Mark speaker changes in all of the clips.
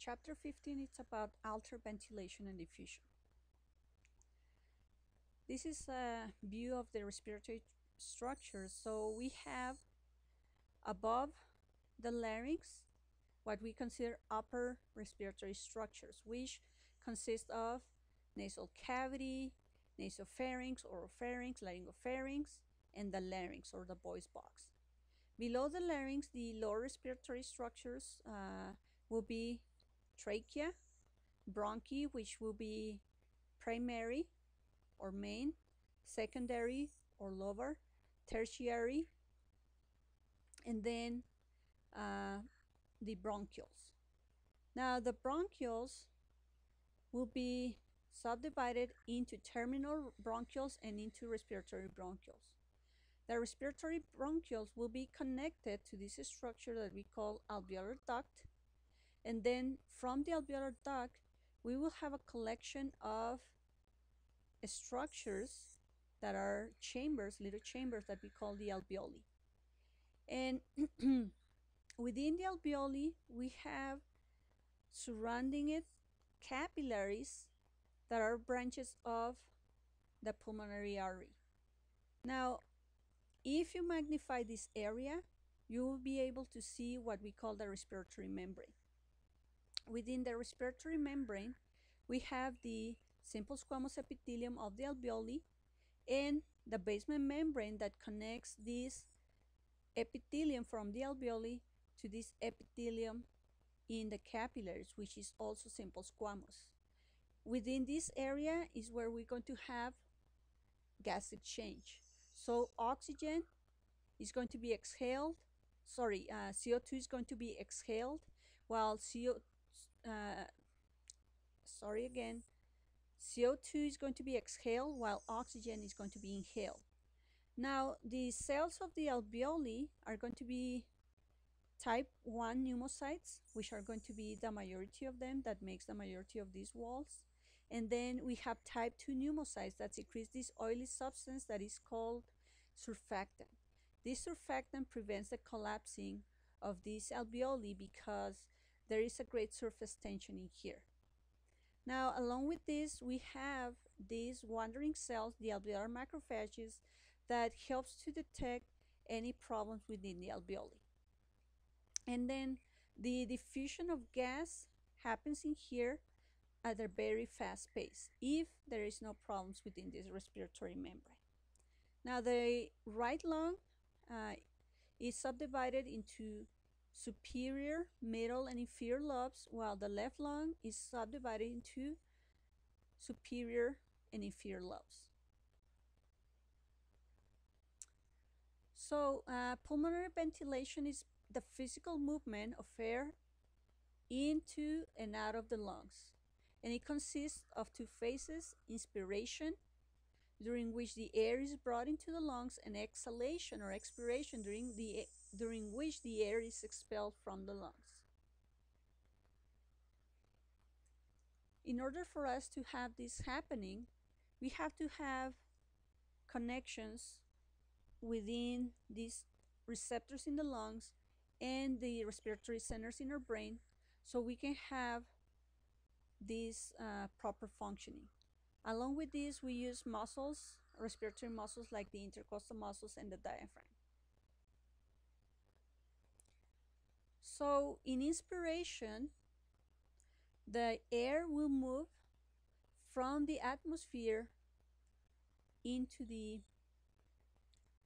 Speaker 1: chapter 15 it's about altered ventilation and diffusion. This is a view of the respiratory structure. So we have above the larynx what we consider upper respiratory structures, which consist of nasal cavity, nasopharynx, oropharynx, laryngopharynx, and the larynx or the voice box. Below the larynx, the lower respiratory structures uh, will be trachea, bronchi, which will be primary or main, secondary or lower, tertiary, and then uh, the bronchioles. Now the bronchioles will be subdivided into terminal bronchioles and into respiratory bronchioles. The respiratory bronchioles will be connected to this structure that we call alveolar duct. And then from the alveolar duct, we will have a collection of structures that are chambers, little chambers that we call the alveoli. And within the alveoli, we have surrounding it capillaries that are branches of the pulmonary artery. Now, if you magnify this area, you will be able to see what we call the respiratory membrane. Within the respiratory membrane, we have the simple squamous epithelium of the alveoli and the basement membrane that connects this epithelium from the alveoli to this epithelium in the capillaries, which is also simple squamous. Within this area is where we're going to have gas exchange. So oxygen is going to be exhaled, sorry, uh, CO2 is going to be exhaled while CO, uh, sorry again, CO2 is going to be exhaled while oxygen is going to be inhaled. Now, the cells of the alveoli are going to be type 1 pneumocytes, which are going to be the majority of them that makes the majority of these walls. And then we have type 2 pneumocytes that secrete this oily substance that is called surfactant. This surfactant prevents the collapsing of these alveoli because there is a great surface tension in here. Now, along with this, we have these wandering cells, the alveolar macrophages, that helps to detect any problems within the alveoli. And then the diffusion of gas happens in here at a very fast pace if there is no problems within this respiratory membrane. Now the right lung uh, is subdivided into superior, middle, and inferior lobes, while the left lung is subdivided into superior and inferior lobes. So uh, pulmonary ventilation is the physical movement of air into and out of the lungs. And it consists of two phases, inspiration, during which the air is brought into the lungs, and exhalation or expiration, during, the, during which the air is expelled from the lungs. In order for us to have this happening, we have to have connections within these receptors in the lungs and the respiratory centers in our brain so we can have this uh, proper functioning. Along with this, we use muscles, respiratory muscles like the intercostal muscles and the diaphragm. So in inspiration, the air will move from the atmosphere into the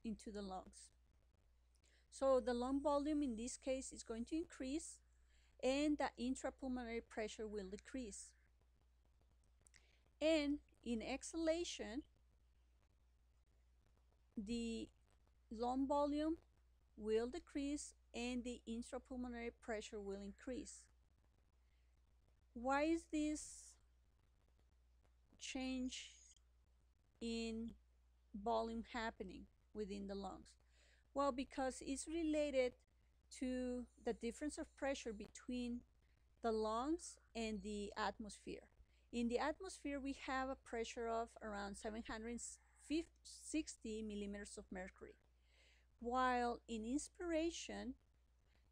Speaker 1: into the lungs. So the lung volume in this case is going to increase and the intrapulmonary pressure will decrease. And in exhalation, the lung volume will decrease and the intrapulmonary pressure will increase. Why is this change in volume happening within the lungs? Well, because it's related to the difference of pressure between the lungs and the atmosphere. In the atmosphere, we have a pressure of around 760 millimeters of mercury, while in inspiration,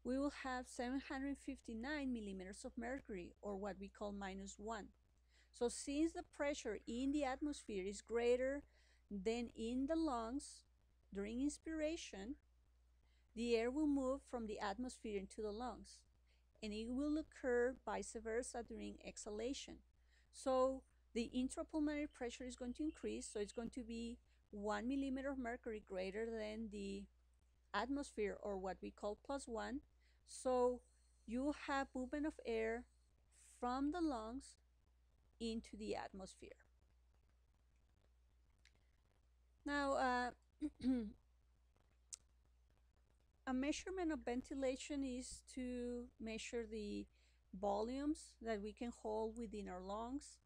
Speaker 1: we will have 759 millimeters of mercury, or what we call minus 1. So since the pressure in the atmosphere is greater than in the lungs during inspiration, the air will move from the atmosphere into the lungs, and it will occur vice versa during exhalation. So the intrapulmonary pressure is going to increase, so it's going to be one millimeter of mercury greater than the atmosphere, or what we call plus one. So you have movement of air from the lungs into the atmosphere. Now, uh, a measurement of ventilation is to measure the volumes that we can hold within our lungs,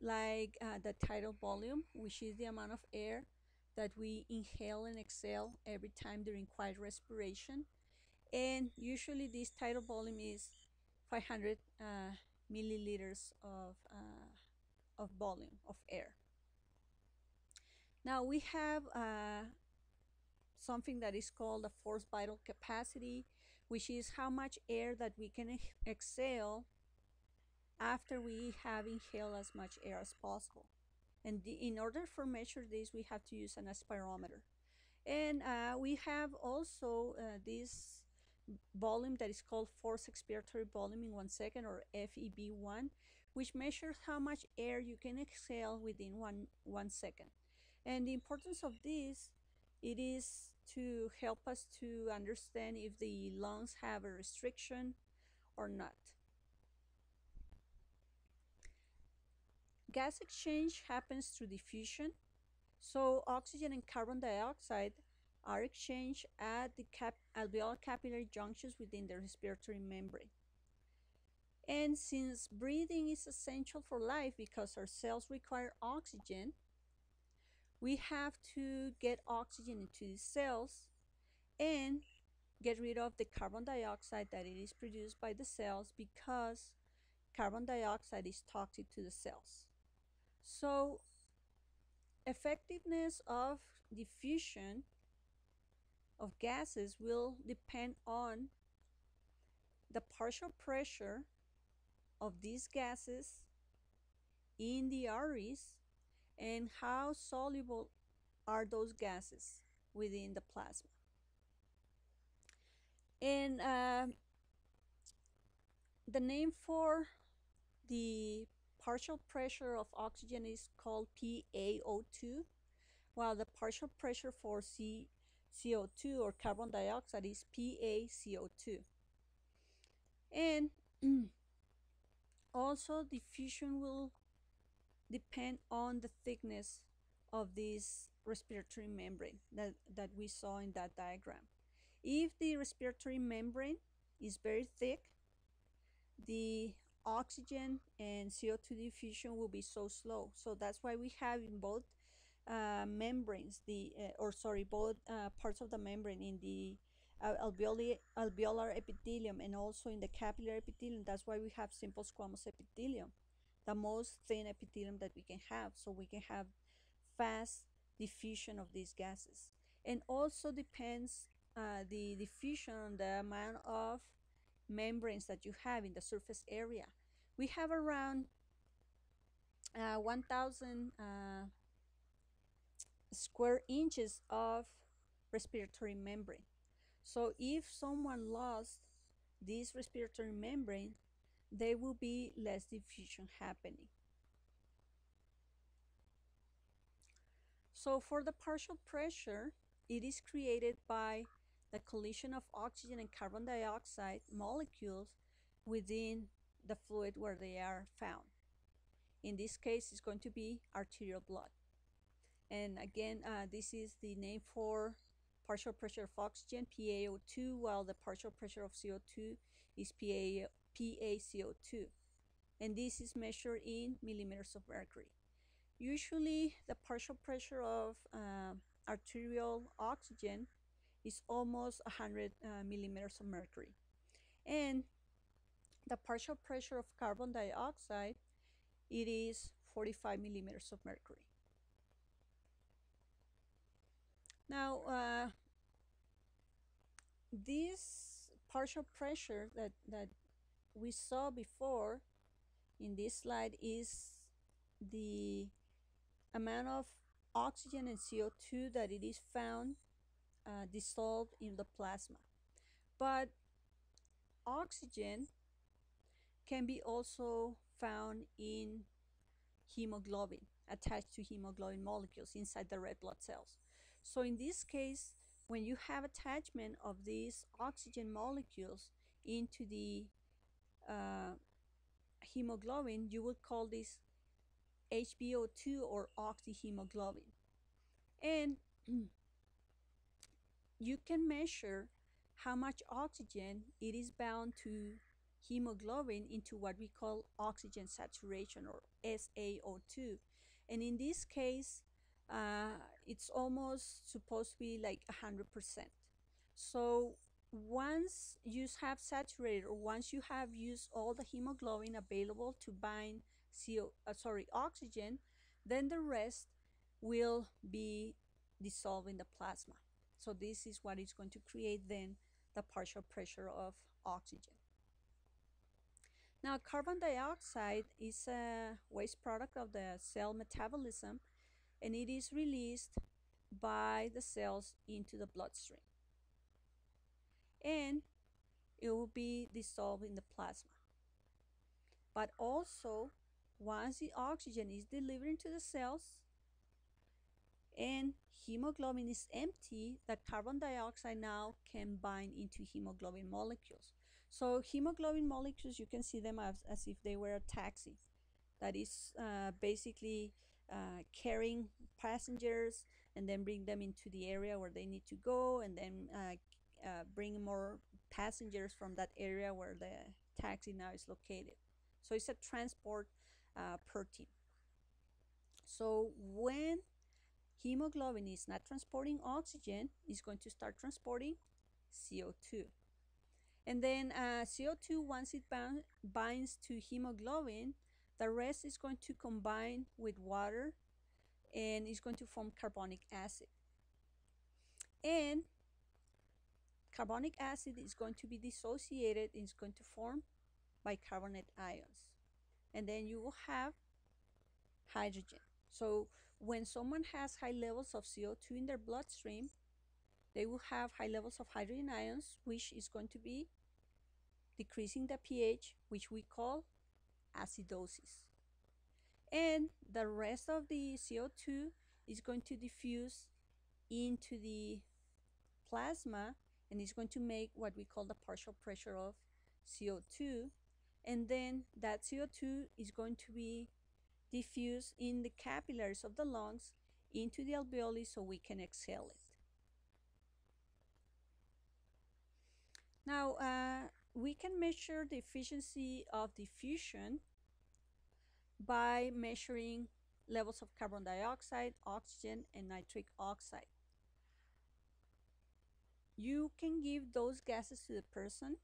Speaker 1: like uh, the tidal volume, which is the amount of air that we inhale and exhale every time during quiet respiration. And usually this tidal volume is 500 uh, milliliters of, uh, of volume of air. Now we have uh, something that is called the forced vital capacity, which is how much air that we can exhale after we have inhaled as much air as possible. And the, in order for measure this, we have to use an aspirometer. And uh, we have also uh, this volume that is called forced expiratory volume in one second or FEV1, which measures how much air you can exhale within one, one second. And the importance of this, it is to help us to understand if the lungs have a restriction or not. Gas exchange happens through diffusion. So oxygen and carbon dioxide are exchanged at the cap alveolar capillary junctions within the respiratory membrane. And since breathing is essential for life because our cells require oxygen, we have to get oxygen into the cells and get rid of the carbon dioxide that it is produced by the cells because carbon dioxide is toxic to the cells. So effectiveness of diffusion of gases will depend on the partial pressure of these gases in the arteries and how soluble are those gases within the plasma. And uh, the name for the partial pressure of oxygen is called PaO2, while the partial pressure for C CO2 or carbon dioxide is PaCO2. And also diffusion will depend on the thickness of this respiratory membrane that, that we saw in that diagram. If the respiratory membrane is very thick, the oxygen and CO2 diffusion will be so slow. So that's why we have in both uh, membranes, the uh, or sorry, both uh, parts of the membrane in the uh, alveoli alveolar epithelium and also in the capillary epithelium. That's why we have simple squamous epithelium, the most thin epithelium that we can have, so we can have fast diffusion of these gases. And also depends uh, the diffusion on the amount of membranes that you have in the surface area. We have around uh, 1,000 uh, square inches of respiratory membrane. So if someone lost this respiratory membrane, there will be less diffusion happening. So for the partial pressure, it is created by the collision of oxygen and carbon dioxide molecules within the fluid where they are found. In this case, it's going to be arterial blood. And again, uh, this is the name for partial pressure of oxygen, PaO2, while the partial pressure of CO2 is PA, PaCO2. And this is measured in millimeters of mercury. Usually, the partial pressure of uh, arterial oxygen is almost 100 uh, millimeters of mercury. And the partial pressure of carbon dioxide, it is 45 millimeters of mercury. Now, uh, this partial pressure that, that we saw before in this slide is the amount of oxygen and CO2 that it is found uh, dissolved in the plasma. But oxygen can be also found in hemoglobin, attached to hemoglobin molecules inside the red blood cells. So in this case, when you have attachment of these oxygen molecules into the uh, hemoglobin, you would call this HbO2 or oxyhemoglobin. And you can measure how much oxygen it is bound to hemoglobin into what we call oxygen saturation or SaO2. And in this case, uh, it's almost supposed to be like 100%. So once you have saturated or once you have used all the hemoglobin available to bind CO, uh, sorry, oxygen, then the rest will be dissolved in the plasma. So this is what is going to create then the partial pressure of oxygen. Now, carbon dioxide is a waste product of the cell metabolism and it is released by the cells into the bloodstream. And it will be dissolved in the plasma. But also, once the oxygen is delivered into the cells and hemoglobin is empty, the carbon dioxide now can bind into hemoglobin molecules. So hemoglobin molecules, you can see them as, as if they were a taxi that is uh, basically uh, carrying passengers and then bring them into the area where they need to go and then uh, uh, bring more passengers from that area where the taxi now is located. So it's a transport uh, protein. So when hemoglobin is not transporting oxygen, it's going to start transporting CO2. And then uh, CO2, once it binds to hemoglobin, the rest is going to combine with water and it's going to form carbonic acid. And carbonic acid is going to be dissociated and it's going to form bicarbonate ions. And then you will have hydrogen. So when someone has high levels of CO2 in their bloodstream, they will have high levels of hydrogen ions, which is going to be decreasing the pH, which we call acidosis. And the rest of the CO2 is going to diffuse into the plasma and it's going to make what we call the partial pressure of CO2. And then that CO2 is going to be diffused in the capillaries of the lungs into the alveoli so we can exhale it. Now, uh, we can measure the efficiency of diffusion by measuring levels of carbon dioxide, oxygen, and nitric oxide. You can give those gases to the person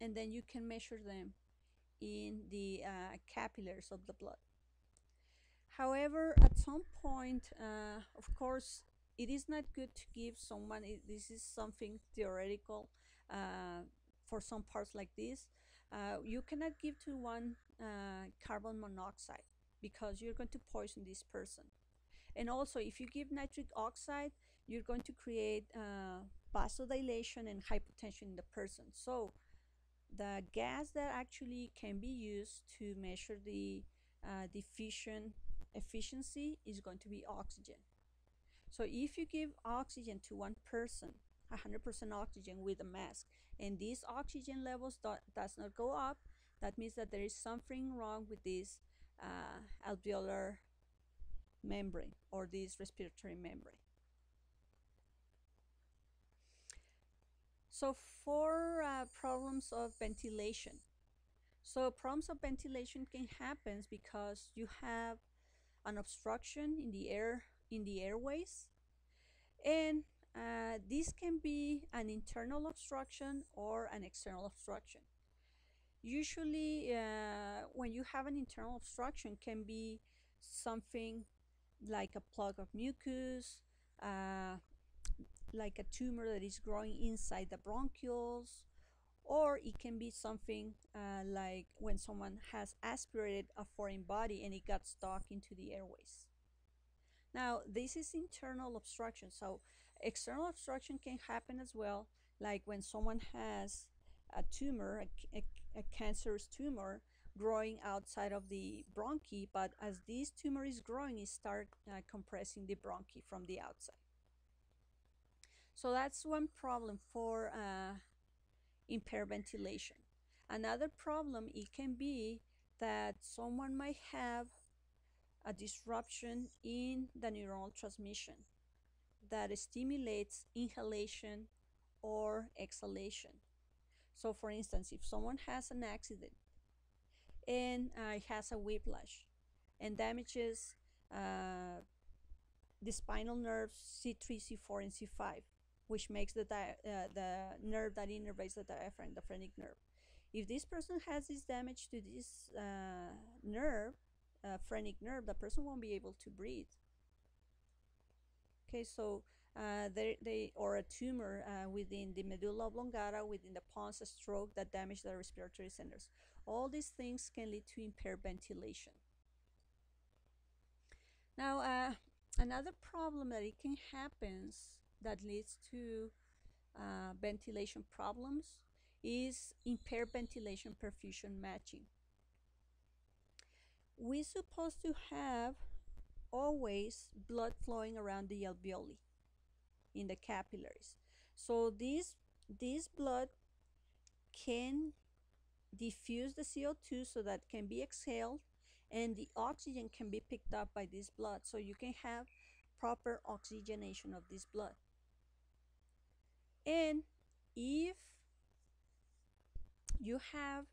Speaker 1: and then you can measure them in the uh, capillaries of the blood. However, at some point, uh, of course, it is not good to give someone, this is something theoretical uh, for some parts like this. Uh, you cannot give to one uh, carbon monoxide because you're going to poison this person. And also, if you give nitric oxide, you're going to create uh, vasodilation and hypotension in the person. So the gas that actually can be used to measure the uh, diffusion efficiency is going to be oxygen. So if you give oxygen to one person, 100% oxygen with a mask, and these oxygen levels do, does not go up, that means that there is something wrong with this uh, alveolar membrane or this respiratory membrane. So for uh, problems of ventilation, so problems of ventilation can happen because you have an obstruction in the air in the airways. And uh, this can be an internal obstruction or an external obstruction usually uh, when you have an internal obstruction can be something like a plug of mucus uh, like a tumor that is growing inside the bronchioles or it can be something uh, like when someone has aspirated a foreign body and it got stuck into the airways. Now, this is internal obstruction. So, external obstruction can happen as well, like when someone has a tumor, a, a, a cancerous tumor growing outside of the bronchi, but as this tumor is growing, it starts uh, compressing the bronchi from the outside. So that's one problem for uh, impaired ventilation. Another problem it can be that someone might have a disruption in the neuronal transmission that stimulates inhalation or exhalation. So, for instance, if someone has an accident and uh, has a whiplash and damages uh, the spinal nerves C3, C4, and C5, which makes the, uh, the nerve that innervates the diaphragm, the phrenic nerve. If this person has this damage to this uh, nerve, uh, phrenic nerve, the person won't be able to breathe. Okay, so uh, they, they or a tumor uh, within the medulla oblongata, within the pons, a stroke that damage the respiratory centers. All these things can lead to impaired ventilation. Now, uh, another problem that it can happen that leads to uh, ventilation problems is impaired ventilation perfusion matching. We're supposed to have always blood flowing around the alveoli in the capillaries. So this, this blood can diffuse the CO2 so that can be exhaled and the oxygen can be picked up by this blood so you can have proper oxygenation of this blood. And if you have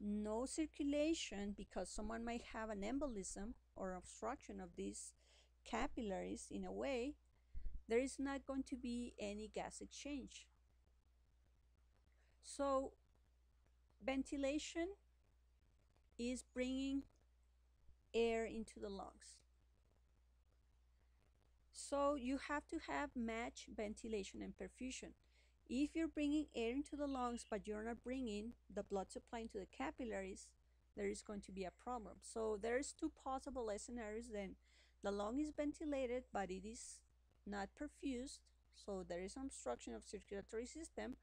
Speaker 1: no circulation because someone might have an embolism or obstruction of these capillaries in a way, there is not going to be any gas exchange. So ventilation is bringing air into the lungs. So you have to have match ventilation and perfusion. If you're bringing air into the lungs, but you're not bringing the blood supply into the capillaries, there is going to be a problem. So there's two possible scenarios then. The lung is ventilated, but it is not perfused, so there is obstruction of circulatory system,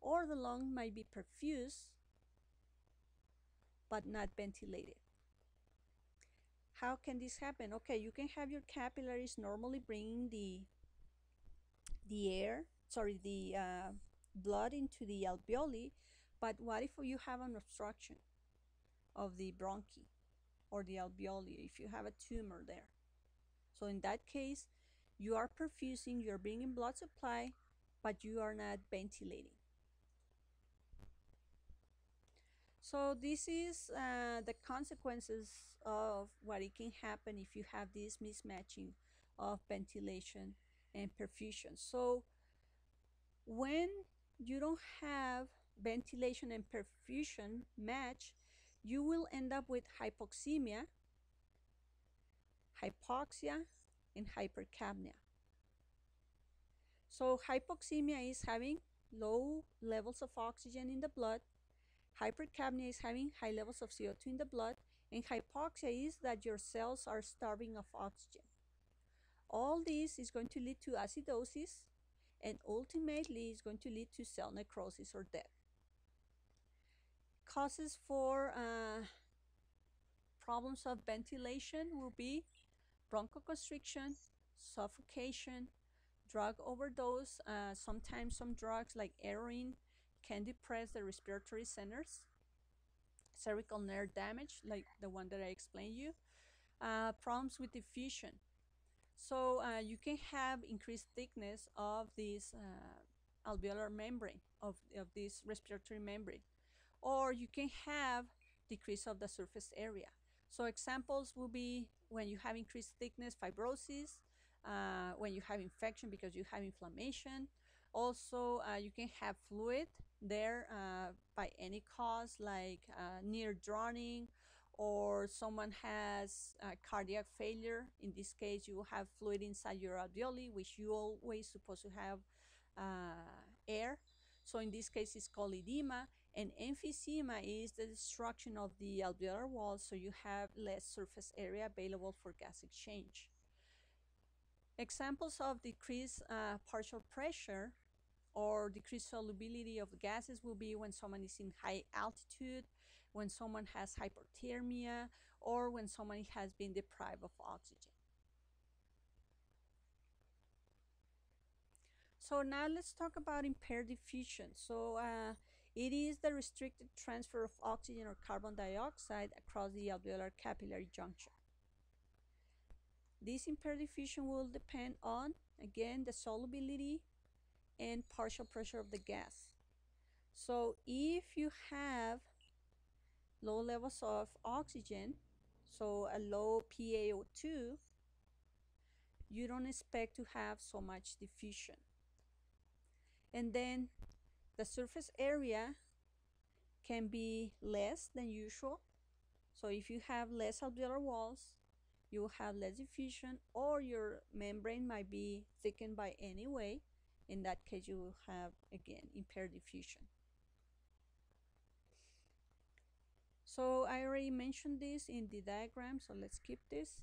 Speaker 1: or the lung might be perfused, but not ventilated. How can this happen? Okay, you can have your capillaries normally bringing the the air, sorry, the uh, blood into the alveoli, but what if you have an obstruction of the bronchi or the alveoli, if you have a tumor there? So in that case, you are perfusing, you're bringing blood supply, but you are not ventilating. So this is uh, the consequences of what it can happen if you have this mismatching of ventilation and perfusion. So when you don't have ventilation and perfusion match, you will end up with hypoxemia, hypoxia, and hypercapnia. So hypoxemia is having low levels of oxygen in the blood Hypercapnia is having high levels of CO2 in the blood, and hypoxia is that your cells are starving of oxygen. All this is going to lead to acidosis and ultimately is going to lead to cell necrosis or death. Causes for uh, problems of ventilation will be bronchoconstriction, suffocation, drug overdose. Uh, sometimes some drugs like heroin can depress the respiratory centers, cervical nerve damage, like the one that I explained you, uh, problems with diffusion. So uh, you can have increased thickness of this uh, alveolar membrane, of, of this respiratory membrane. Or you can have decrease of the surface area. So examples will be when you have increased thickness, fibrosis, uh, when you have infection because you have inflammation. Also, uh, you can have fluid there uh, by any cause like uh, near drowning or someone has cardiac failure. In this case, you have fluid inside your alveoli, which you always supposed to have uh, air. So in this case, it's called edema. And emphysema is the destruction of the alveolar wall, so you have less surface area available for gas exchange. Examples of decreased uh, partial pressure or decreased solubility of gases will be when someone is in high altitude, when someone has hypothermia, or when someone has been deprived of oxygen. So now let's talk about impaired diffusion. So uh, it is the restricted transfer of oxygen or carbon dioxide across the alveolar capillary junction. This impaired diffusion will depend on, again, the solubility and partial pressure of the gas. So if you have low levels of oxygen, so a low PaO2, you don't expect to have so much diffusion. And then the surface area can be less than usual. So if you have less alveolar walls, you will have less diffusion or your membrane might be thickened by any way. In that case, you will have, again, impaired diffusion. So I already mentioned this in the diagram, so let's keep this.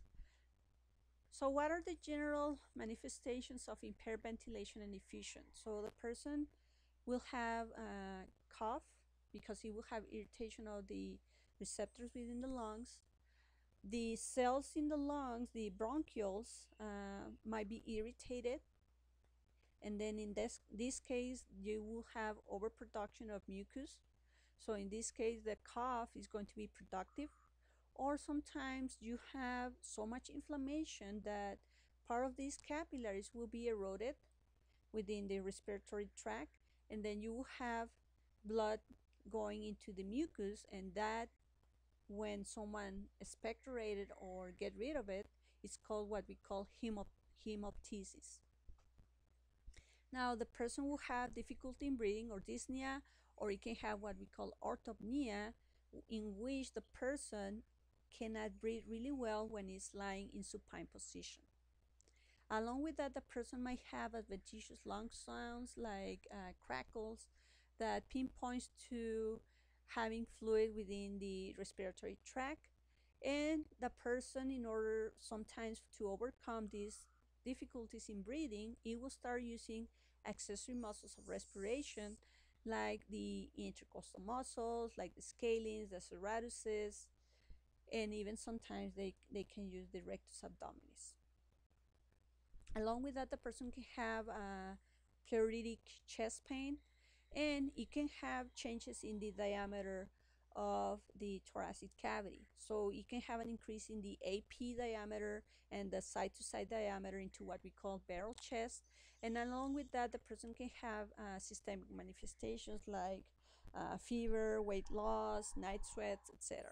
Speaker 1: So what are the general manifestations of impaired ventilation and diffusion? So the person will have a cough because he will have irritation of the receptors within the lungs. The cells in the lungs, the bronchioles, uh, might be irritated. And then in this, this case, you will have overproduction of mucus. So in this case, the cough is going to be productive or sometimes you have so much inflammation that part of these capillaries will be eroded within the respiratory tract and then you will have blood going into the mucus and that when someone expectorated or get rid of it is called what we call hemop hemoptysis. Now the person will have difficulty in breathing or dyspnea or it can have what we call orthopnea in which the person cannot breathe really well when it's lying in supine position. Along with that, the person might have adventitious lung sounds like uh, crackles that pinpoints to having fluid within the respiratory tract. And the person, in order sometimes to overcome these difficulties in breathing, it will start using accessory muscles of respiration like the intercostal muscles, like the scalenes, the serratuses, and even sometimes they, they can use the rectus abdominis. Along with that, the person can have uh, a pleuritic chest pain and it can have changes in the diameter of the thoracic cavity. So you can have an increase in the AP diameter and the side to side diameter into what we call barrel chest. And along with that, the person can have uh, systemic manifestations like uh, fever, weight loss, night sweats, etc.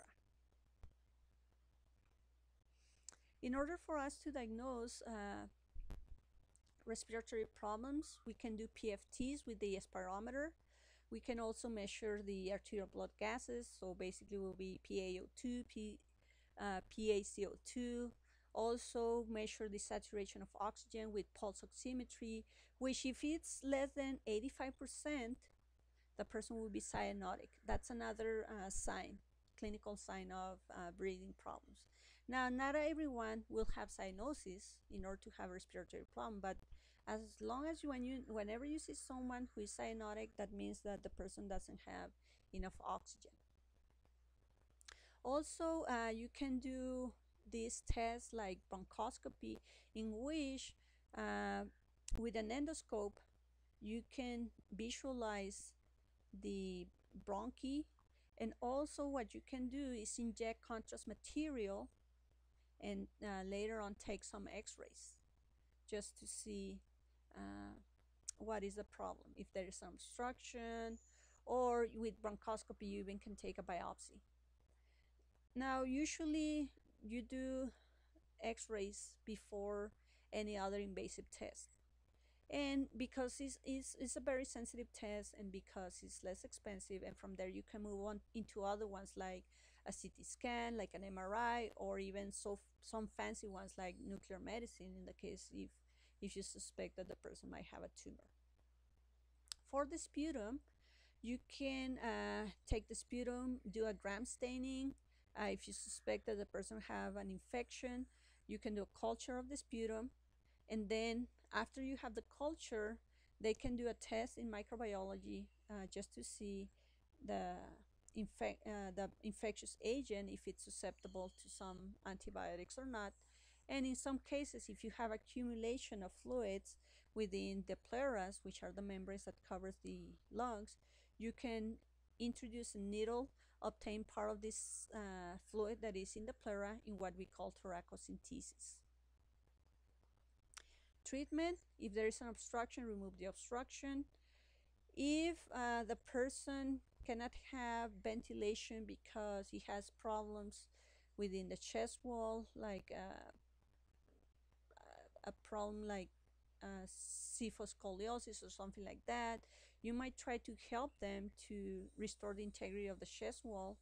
Speaker 1: In order for us to diagnose uh, respiratory problems, we can do PFTs with the spirometer. We can also measure the arterial blood gases, so basically will be PaO2, P, uh, PaCO2. Also measure the saturation of oxygen with pulse oximetry, which if it's less than 85%, the person will be cyanotic. That's another uh, sign, clinical sign of uh, breathing problems. Now, not everyone will have cyanosis in order to have a respiratory problem, but as long as you, when you, whenever you see someone who is cyanotic, that means that the person doesn't have enough oxygen. Also, uh, you can do these tests like bronchoscopy, in which uh, with an endoscope, you can visualize the bronchi and also what you can do is inject contrast material and uh, later on take some x-rays just to see uh, what is the problem? If there is some obstruction or with bronchoscopy you even can take a biopsy. Now usually you do x-rays before any other invasive test. And because it's, it's, it's a very sensitive test and because it's less expensive and from there you can move on into other ones like a CT scan, like an MRI, or even so some fancy ones like nuclear medicine in the case if, if you suspect that the person might have a tumor. for the sputum, you can uh, take the sputum, do a gram staining. Uh, if you suspect that the person have an infection, you can do a culture of the sputum. And then after you have the culture, they can do a test in microbiology uh, just to see the infect uh, the infectious agent if it's susceptible to some antibiotics or not. And in some cases, if you have accumulation of fluids within the pleuras, which are the membranes that covers the lungs, you can introduce a needle, obtain part of this uh, fluid that is in the pleura in what we call thoracocentesis. Treatment, if there is an obstruction, remove the obstruction. If uh, the person cannot have ventilation because he has problems within the chest wall, like uh, a problem like uh, scoliosis or something like that, you might try to help them to restore the integrity of the chest wall.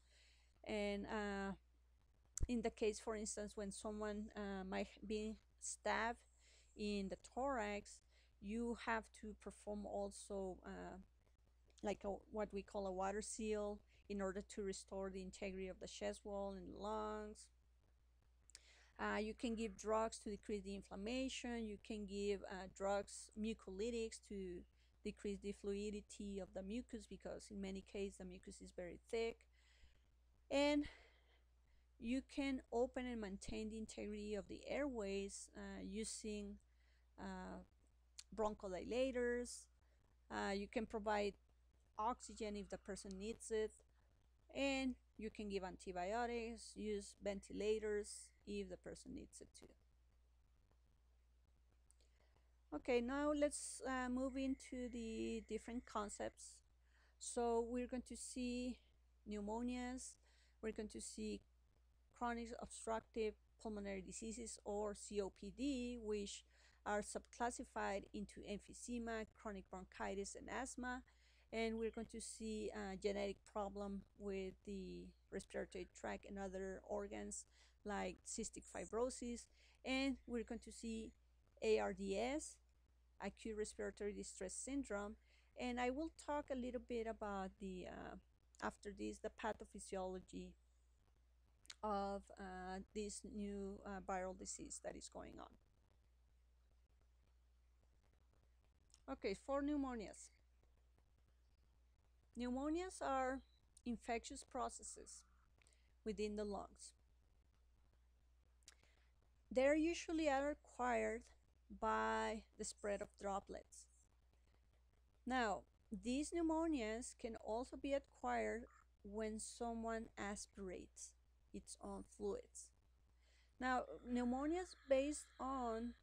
Speaker 1: And uh, in the case, for instance, when someone uh, might be stabbed in the thorax, you have to perform also uh, like a, what we call a water seal in order to restore the integrity of the chest wall and lungs. Uh, you can give drugs to decrease the inflammation. You can give uh, drugs, mucolytics, to decrease the fluidity of the mucus because in many cases the mucus is very thick. And you can open and maintain the integrity of the airways uh, using uh, bronchodilators. Uh, you can provide oxygen if the person needs it. And you can give antibiotics, use ventilators if the person needs it too. Okay, now let's uh, move into the different concepts. So we're going to see pneumonias, we're going to see chronic obstructive pulmonary diseases or COPD, which are subclassified into emphysema, chronic bronchitis, and asthma. And we're going to see a genetic problem with the respiratory tract and other organs like cystic fibrosis. And we're going to see ARDS, acute respiratory distress syndrome. And I will talk a little bit about the, uh, after this, the pathophysiology of uh, this new uh, viral disease that is going on. Okay, for pneumonias. Pneumonias are infectious processes within the lungs. They're usually acquired by the spread of droplets. Now, these pneumonias can also be acquired when someone aspirates its own fluids. Now, pneumonias based on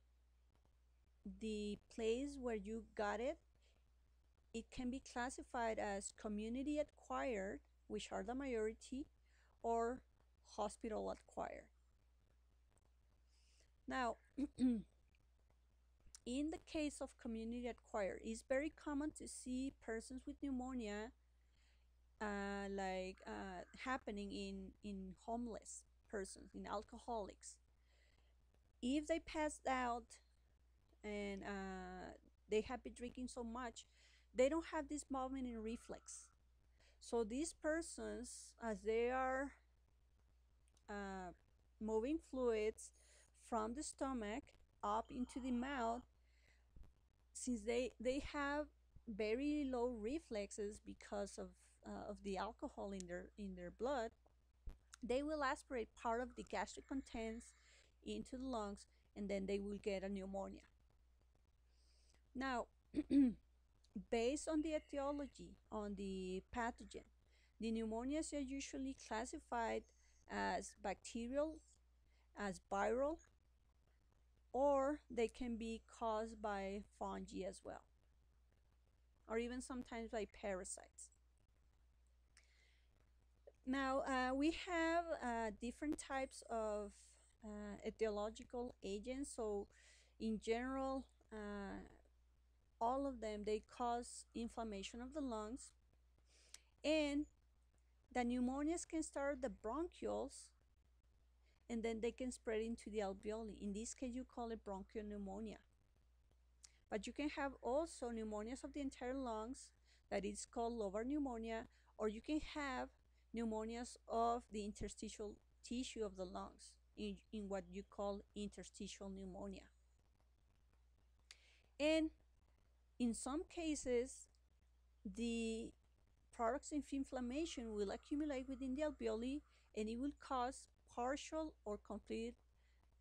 Speaker 1: the place where you got it, it can be classified as community acquired, which are the majority, or hospital acquired. Now, in the case of community acquired, it's very common to see persons with pneumonia uh, like uh, happening in, in homeless persons, in alcoholics. If they passed out and uh, they have been drinking so much, they don't have this vomiting reflex. So these persons, as they are uh, moving fluids from the stomach up into the mouth, since they they have very low reflexes because of uh, of the alcohol in their in their blood, they will aspirate part of the gastric contents into the lungs, and then they will get a pneumonia. Now, based on the etiology, on the pathogen, the pneumonias are usually classified as bacterial, as viral, or they can be caused by fungi as well, or even sometimes by parasites. Now, uh, we have uh, different types of uh, etiological agents. So, in general, uh, all of them, they cause inflammation of the lungs. And the pneumonias can start the bronchioles and then they can spread into the alveoli. In this case, you call it bronchopneumonia. But you can have also pneumonias of the entire lungs, that is called lobar pneumonia, or you can have pneumonias of the interstitial tissue of the lungs in, in what you call interstitial pneumonia. And in some cases, the products of inflammation will accumulate within the alveoli and it will cause partial or complete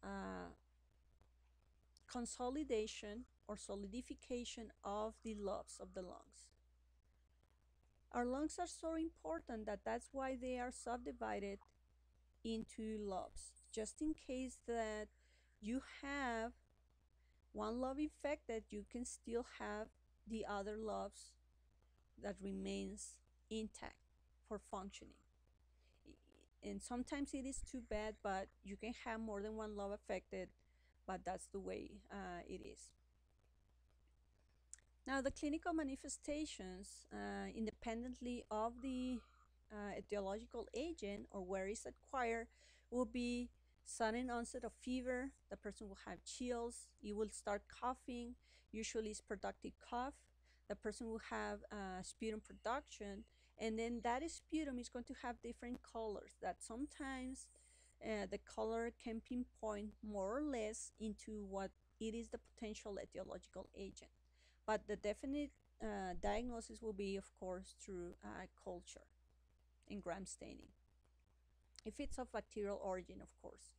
Speaker 1: uh, consolidation or solidification of the lobes of the lungs. Our lungs are so important that that's why they are subdivided into lobes, just in case that you have one lobe infected, you can still have the other lobes that remains intact for functioning. And sometimes it is too bad, but you can have more than one lobe affected, but that's the way uh, it is. Now, the clinical manifestations, uh, independently of the uh, etiological agent or where it's acquired, will be sudden onset of fever. The person will have chills. You will start coughing. Usually, it's productive cough. The person will have uh, sputum production, and then that sputum is going to have different colors. That sometimes uh, the color can pinpoint more or less into what it is the potential etiological agent. But the definite uh, diagnosis will be, of course, through uh, culture and gram staining. If it's of bacterial origin, of course.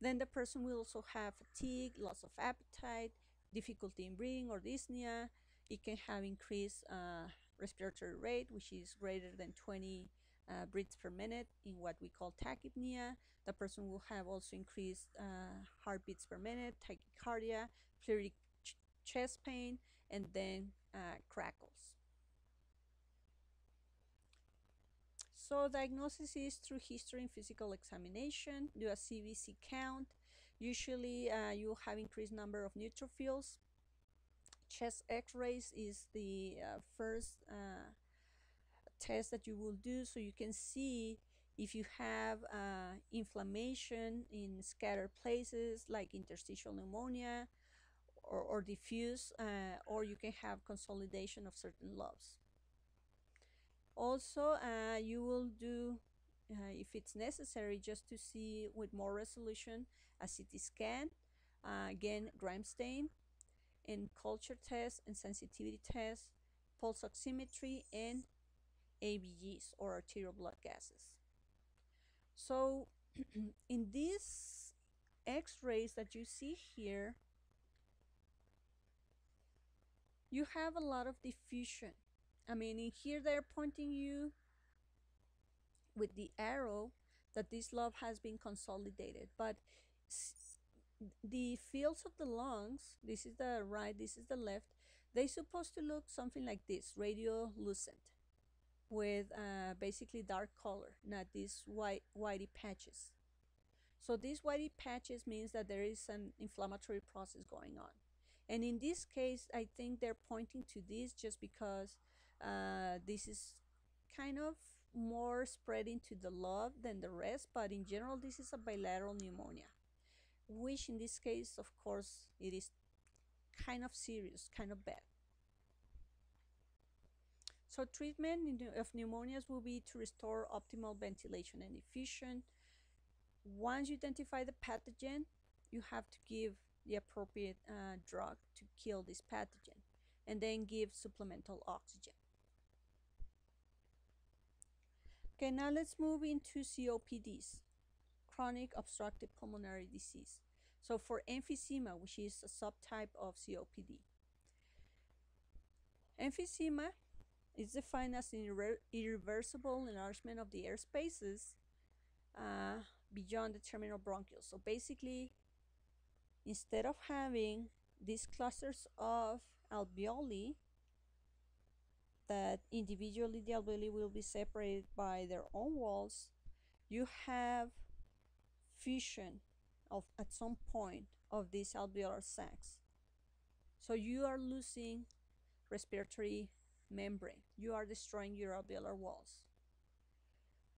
Speaker 1: Then the person will also have fatigue, loss of appetite, difficulty in breathing or dyspnea. It can have increased uh, respiratory rate, which is greater than 20 uh, breaths per minute in what we call tachypnea. The person will have also increased uh, heartbeats per minute, tachycardia, pleuritic ch chest pain, and then uh, crackles. So diagnosis is through history and physical examination, do a CBC count. Usually uh, you have increased number of neutrophils. Chest x-rays is the uh, first uh, test that you will do so you can see if you have uh, inflammation in scattered places like interstitial pneumonia or, or diffuse, uh, or you can have consolidation of certain lobes. Also, uh, you will do, uh, if it's necessary, just to see with more resolution, a CT scan, uh, again, gram stain, and culture test and sensitivity test, pulse oximetry, and ABGs or arterial blood gases. So in these x-rays that you see here, you have a lot of diffusion. I mean, in here they're pointing you with the arrow that this lobe has been consolidated, but the fields of the lungs, this is the right, this is the left, they're supposed to look something like this, radiolucent, with uh, basically dark color, not these white whitey patches. So these whitey patches means that there is an inflammatory process going on. And in this case, I think they're pointing to this just because uh, this is kind of more spreading to the lobe than the rest, but in general, this is a bilateral pneumonia, which in this case, of course, it is kind of serious, kind of bad. So treatment of pneumonias will be to restore optimal ventilation and diffusion. Once you identify the pathogen, you have to give the appropriate uh, drug to kill this pathogen and then give supplemental oxygen. Okay, now let's move into COPDs, chronic obstructive pulmonary disease. So for emphysema, which is a subtype of COPD. Emphysema is defined as an irre irreversible enlargement of the air spaces uh, beyond the terminal bronchioles. So basically, instead of having these clusters of alveoli that individually the alveoli will be separated by their own walls, you have fusion of at some point of these alveolar sacs. So you are losing respiratory membrane. You are destroying your alveolar walls.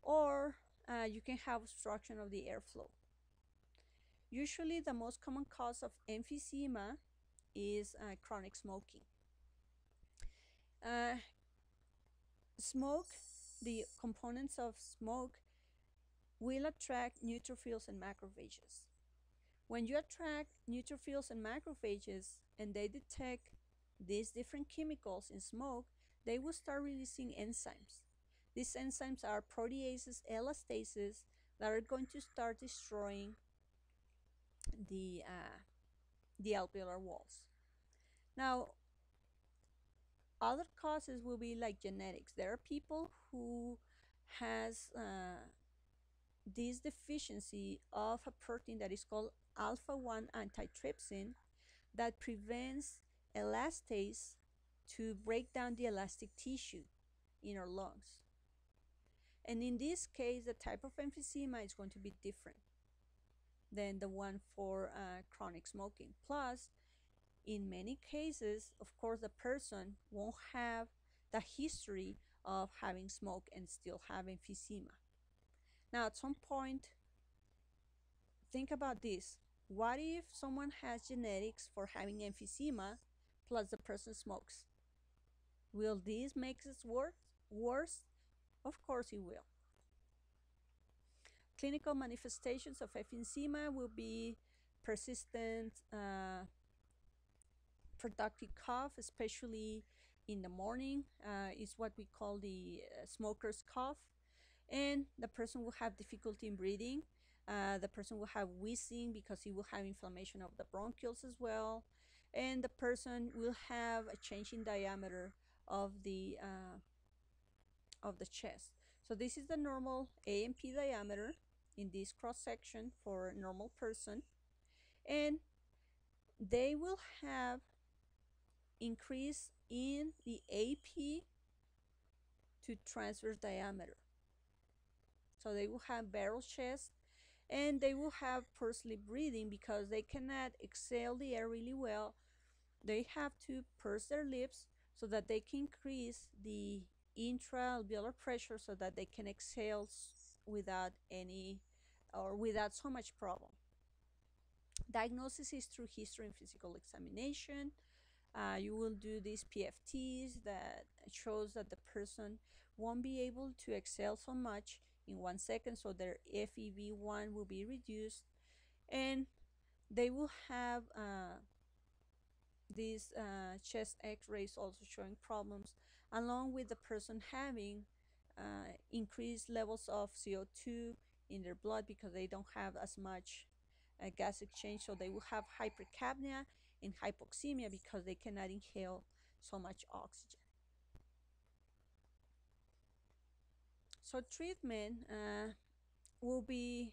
Speaker 1: Or uh, you can have obstruction of the airflow. Usually the most common cause of emphysema is uh, chronic smoking. Uh, smoke, the components of smoke will attract neutrophils and macrophages. When you attract neutrophils and macrophages and they detect these different chemicals in smoke, they will start releasing enzymes. These enzymes are proteases, elastases that are going to start destroying the uh, the alveolar walls. Now, other causes will be like genetics. There are people who has uh, this deficiency of a protein that is called alpha-1 antitrypsin that prevents elastase to break down the elastic tissue in our lungs. And in this case, the type of emphysema is going to be different than the one for uh, chronic smoking. Plus, in many cases, of course, the person won't have the history of having smoked and still have emphysema. Now, at some point, think about this. What if someone has genetics for having emphysema plus the person smokes? Will this make it worse? Worse? Of course it will. Clinical manifestations of emphysema will be persistent uh, productive cough, especially in the morning, uh, is what we call the uh, smoker's cough. And the person will have difficulty in breathing. Uh, the person will have wheezing because he will have inflammation of the bronchioles as well. And the person will have a change in diameter of the uh, of the chest. So this is the normal AP diameter in this cross section for a normal person. And they will have increase in the AP to transverse diameter. So they will have barrel chest and they will have pursed lip breathing because they cannot exhale the air really well. They have to purse their lips so that they can increase the intra-alveolar pressure so that they can exhale without any or without so much problem. Diagnosis is through history and physical examination. Uh, you will do these PFTs that shows that the person won't be able to exhale so much in one second, so their FEV1 will be reduced, and they will have uh, these uh, chest X-rays also showing problems, along with the person having uh, increased levels of CO2 in their blood because they don't have as much uh, gas exchange, so they will have hypercapnia and hypoxemia because they cannot inhale so much oxygen. So treatment uh, will be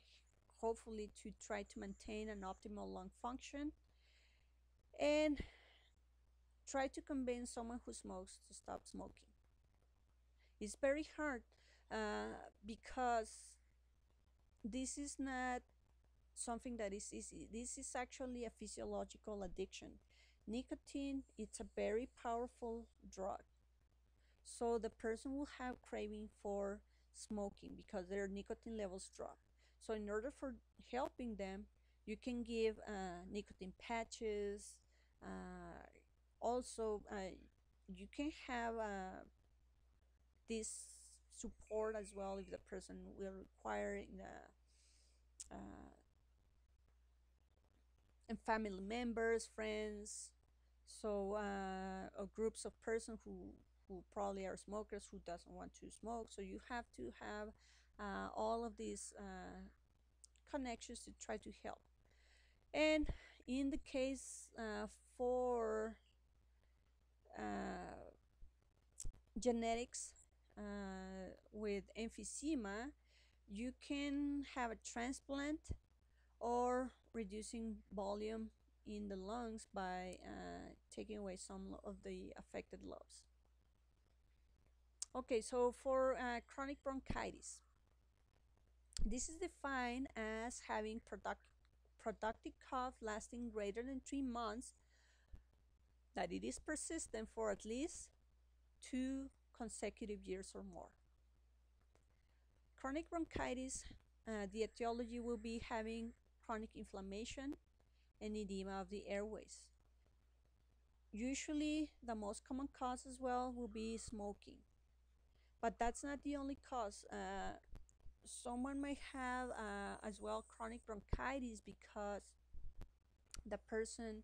Speaker 1: hopefully to try to maintain an optimal lung function and try to convince someone who smokes to stop smoking. It's very hard uh, because this is not something that is easy. This is actually a physiological addiction. Nicotine, it's a very powerful drug. So the person will have craving for smoking because their nicotine levels drop. So in order for helping them, you can give uh, nicotine patches. Uh, also, uh, you can have uh, this support as well if the person will require in the uh, and family members, friends, so uh, or groups of persons who who probably are smokers who doesn't want to smoke. So you have to have uh, all of these uh, connections to try to help. And in the case uh, for uh, genetics uh, with emphysema, you can have a transplant or reducing volume in the lungs by uh, taking away some of the affected lobes. Okay, so for uh, chronic bronchitis, this is defined as having product productive cough lasting greater than three months, that it is persistent for at least two consecutive years or more. Chronic bronchitis, uh, the etiology will be having chronic inflammation and edema of the airways. usually the most common cause as well will be smoking but that's not the only cause uh, someone might have uh, as well chronic bronchitis because the person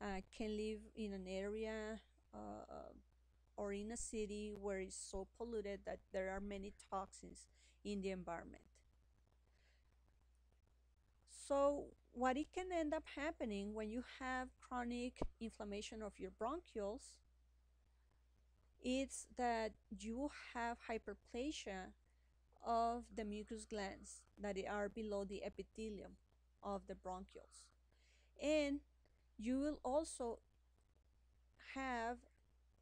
Speaker 1: uh, can live in an area uh, or in a city where it's so polluted that there are many toxins in the environment. So, what it can end up happening when you have chronic inflammation of your bronchioles is that you have hyperplasia of the mucus glands that are below the epithelium of the bronchioles. And you will also have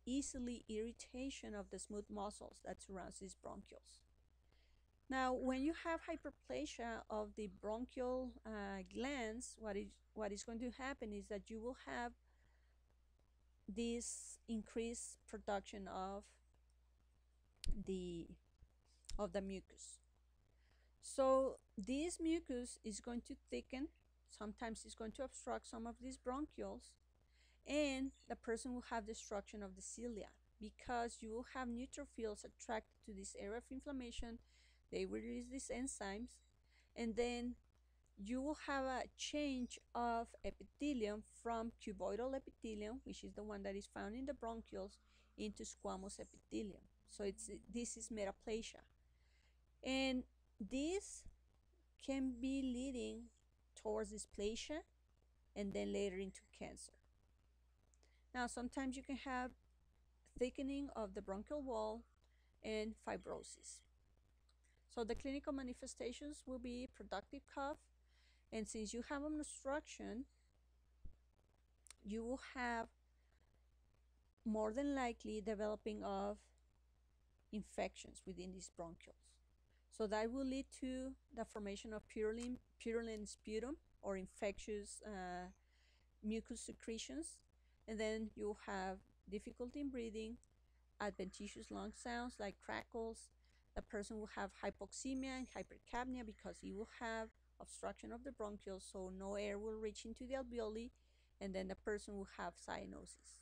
Speaker 1: easily irritation of the smooth muscles that surrounds these bronchioles. Now, when you have hyperplasia of the bronchial uh, glands, what is what is going to happen is that you will have this increased production of the of the mucus. So this mucus is going to thicken. Sometimes it's going to obstruct some of these bronchioles, and the person will have destruction of the cilia because you will have neutrophils attracted to this area of inflammation. They will release these enzymes, and then you will have a change of epithelium from cuboidal epithelium, which is the one that is found in the bronchioles, into squamous epithelium. So it's this is metaplasia. And this can be leading towards dysplasia and then later into cancer. Now, sometimes you can have thickening of the bronchial wall and fibrosis. So the clinical manifestations will be productive cough, and since you have an obstruction, you will have more than likely developing of infections within these bronchioles. So that will lead to the formation of purulent, purulent sputum or infectious uh, mucus secretions. And then you'll have difficulty in breathing, adventitious lung sounds like crackles. The person will have hypoxemia and hypercapnia because he will have obstruction of the bronchioles, so no air will reach into the alveoli, and then the person will have cyanosis.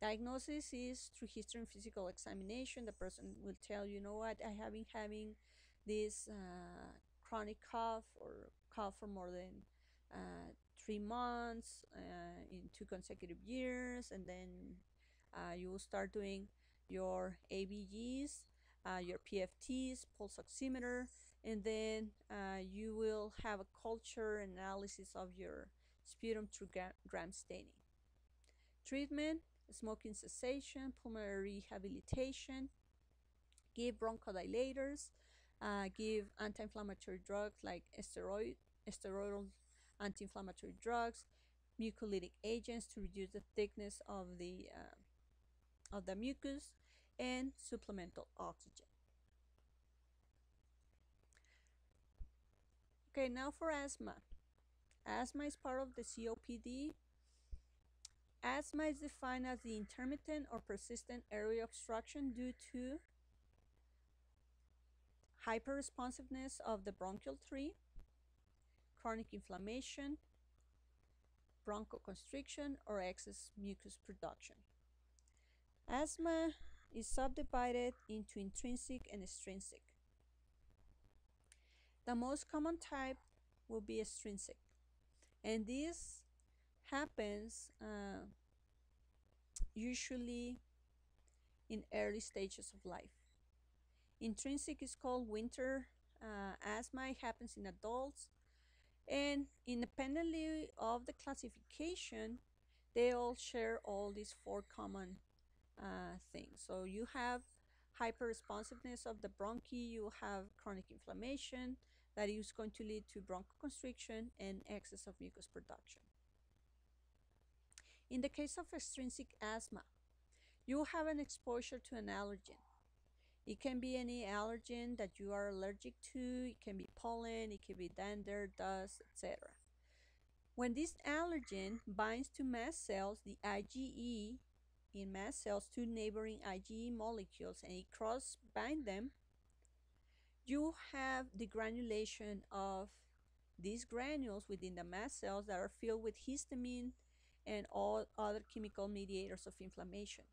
Speaker 1: Diagnosis is through history and physical examination. The person will tell you, know what, I have been having this uh, chronic cough or cough for more than uh, three months uh, in two consecutive years, and then uh, you will start doing your ABGs, uh, your PFTs, pulse oximeter, and then uh, you will have a culture analysis of your sputum through gram staining. Treatment smoking cessation, pulmonary rehabilitation, give bronchodilators, uh, give anti-inflammatory drugs like steroid, steroidal anti-inflammatory drugs, mucolytic agents to reduce the thickness of the uh, of the mucus, and supplemental oxygen. Okay, now for asthma. Asthma is part of the COPD Asthma is defined as the intermittent or persistent airway obstruction due to hyperresponsiveness of the bronchial tree, chronic inflammation, bronchoconstriction, or excess mucus production. Asthma is subdivided into intrinsic and extrinsic. The most common type will be extrinsic, and this happens uh, usually in early stages of life. Intrinsic is called winter uh, asthma. It happens in adults. And independently of the classification, they all share all these four common uh. So you have hyperresponsiveness of the bronchi, you have chronic inflammation that is going to lead to bronchoconstriction and excess of mucus production. In the case of extrinsic asthma, you have an exposure to an allergen. It can be any allergen that you are allergic to, it can be pollen, it can be dander, dust, etc. When this allergen binds to mast cells, the IgE in mast cells to neighboring IgE molecules and it cross bind them, you have the granulation of these granules within the mast cells that are filled with histamine and all other chemical mediators of inflammation.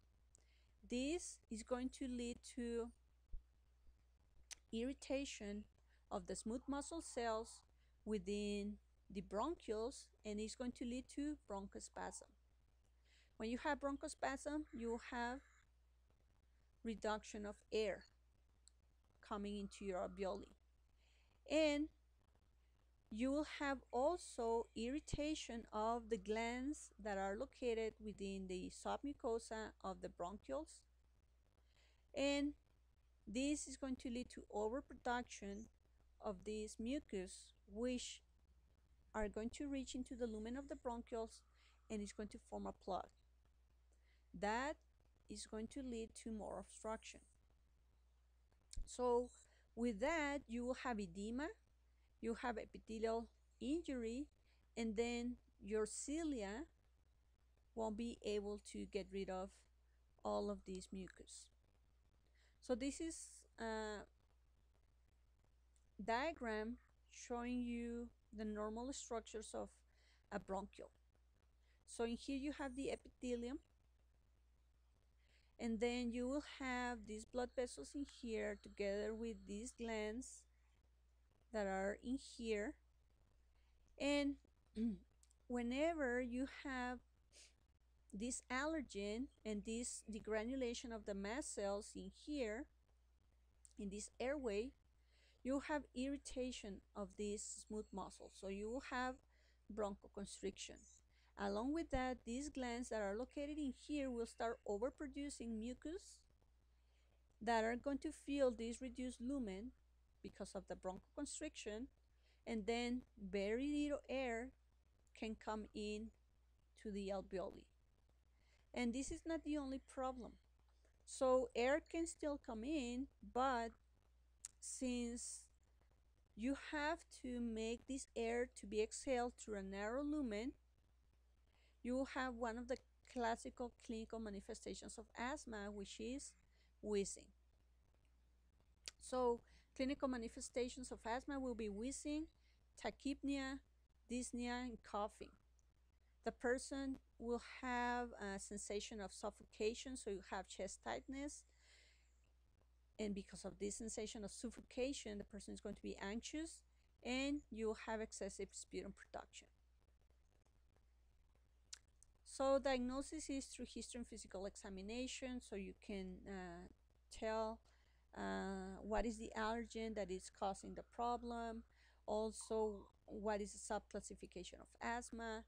Speaker 1: This is going to lead to irritation of the smooth muscle cells within the bronchioles and it's going to lead to bronchospasm. When you have bronchospasm, you have reduction of air coming into your alveoli. And you will have also irritation of the glands that are located within the submucosa of the bronchioles. And this is going to lead to overproduction of these mucus, which are going to reach into the lumen of the bronchioles and it's going to form a plug. That is going to lead to more obstruction. So with that, you will have edema, you have epithelial injury, and then your cilia won't be able to get rid of all of these mucus. So this is a diagram showing you the normal structures of a bronchiole. So in here you have the epithelium and then you will have these blood vessels in here together with these glands that are in here. And whenever you have this allergen and this degranulation of the mast cells in here in this airway you have irritation of these smooth muscles. So you will have bronchoconstriction Along with that, these glands that are located in here will start overproducing mucus that are going to fill this reduced lumen because of the bronchoconstriction, and then very little air can come in to the alveoli. And this is not the only problem. So air can still come in, but since you have to make this air to be exhaled through a narrow lumen, you have one of the classical clinical manifestations of asthma, which is wheezing. So clinical manifestations of asthma will be wheezing, tachypnea, dyspnea, and coughing. The person will have a sensation of suffocation, so you have chest tightness. And because of this sensation of suffocation, the person is going to be anxious and you have excessive sputum production. So diagnosis is through history and physical examination, so you can uh, tell uh, what is the allergen that is causing the problem, also what is the subclassification of asthma.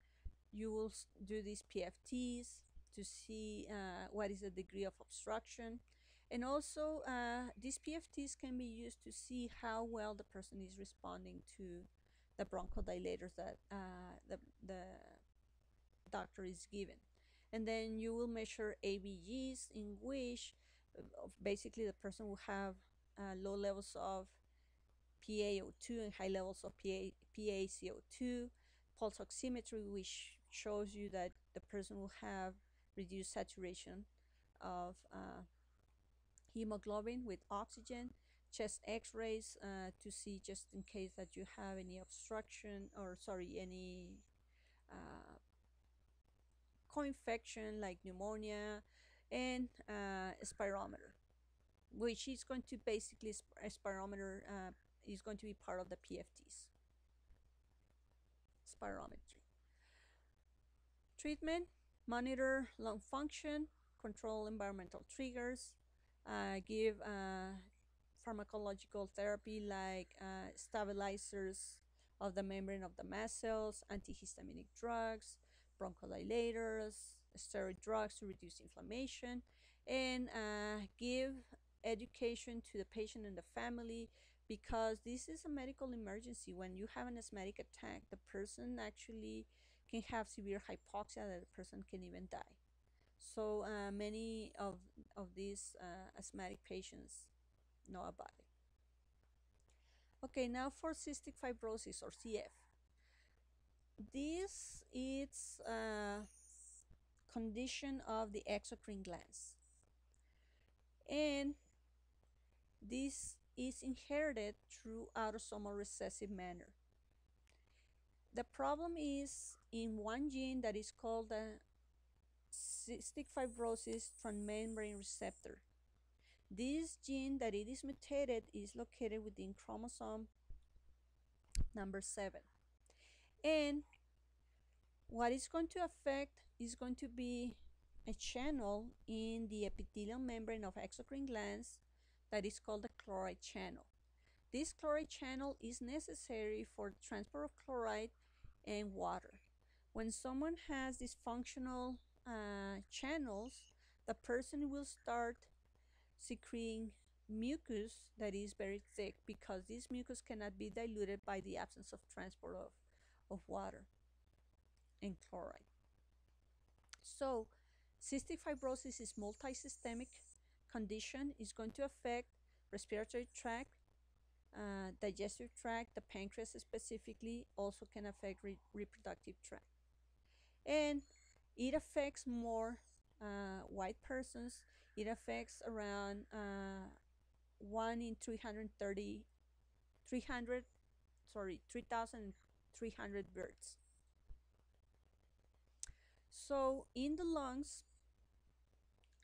Speaker 1: You will do these PFTs to see uh, what is the degree of obstruction. And also, uh, these PFTs can be used to see how well the person is responding to the bronchodilators that uh, the, the doctor is given. And then you will measure ABGs in which uh, basically the person will have uh, low levels of PaO2 and high levels of PA, PaCO2, pulse oximetry, which shows you that the person will have reduced saturation of uh, hemoglobin with oxygen, chest x-rays uh, to see just in case that you have any obstruction or sorry, any uh, co-infection like pneumonia and uh, spirometer, which is going to basically a spirometer uh, is going to be part of the PFTs. Spirometry. Treatment, monitor lung function, control environmental triggers, uh, give uh, pharmacological therapy like uh, stabilizers of the membrane of the mast cells, antihistaminic drugs, bronchodilators, steroid drugs to reduce inflammation, and uh, give education to the patient and the family because this is a medical emergency. When you have an asthmatic attack, the person actually can have severe hypoxia that the person can even die. So uh, many of, of these uh, asthmatic patients know about it. Okay, now for cystic fibrosis or CF. This is a condition of the exocrine glands. And this is inherited through autosomal recessive manner. The problem is in one gene that is called the cystic fibrosis transmembrane receptor. This gene that it is mutated is located within chromosome number 7. And what is going to affect is going to be a channel in the epithelial membrane of exocrine glands that is called the chloride channel. This chloride channel is necessary for transport of chloride and water. When someone has dysfunctional uh, channels, the person will start secreting mucus that is very thick because this mucus cannot be diluted by the absence of transport of, of water and chloride. So cystic fibrosis is multisystemic condition. is going to affect respiratory tract, uh, digestive tract, the pancreas specifically also can affect re reproductive tract. And it affects more uh, white persons. It affects around uh, 1 in 330, 300, sorry, 3,300 birds. So in the lungs,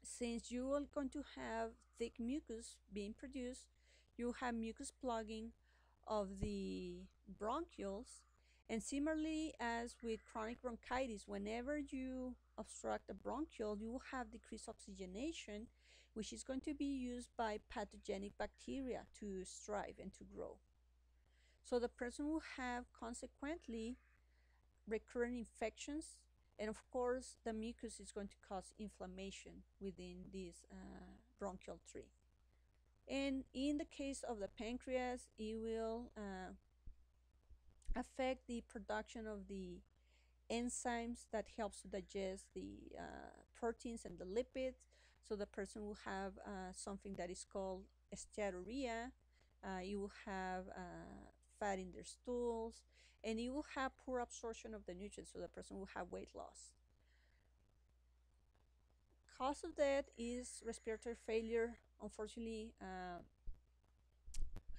Speaker 1: since you are going to have thick mucus being produced, you have mucus plugging of the bronchioles and similarly as with chronic bronchitis, whenever you obstruct a bronchiole, you will have decreased oxygenation, which is going to be used by pathogenic bacteria to strive and to grow. So the person will have consequently recurrent infections, and of course, the mucus is going to cause inflammation within this uh, bronchial tree. And in the case of the pancreas, it will uh, affect the production of the enzymes that helps to digest the uh, proteins and the lipids. So the person will have uh, something that is called steatorrhea. Uh, you will have uh, fat in their stools, and you will have poor absorption of the nutrients. So the person will have weight loss. Cause of death is respiratory failure. Unfortunately, uh,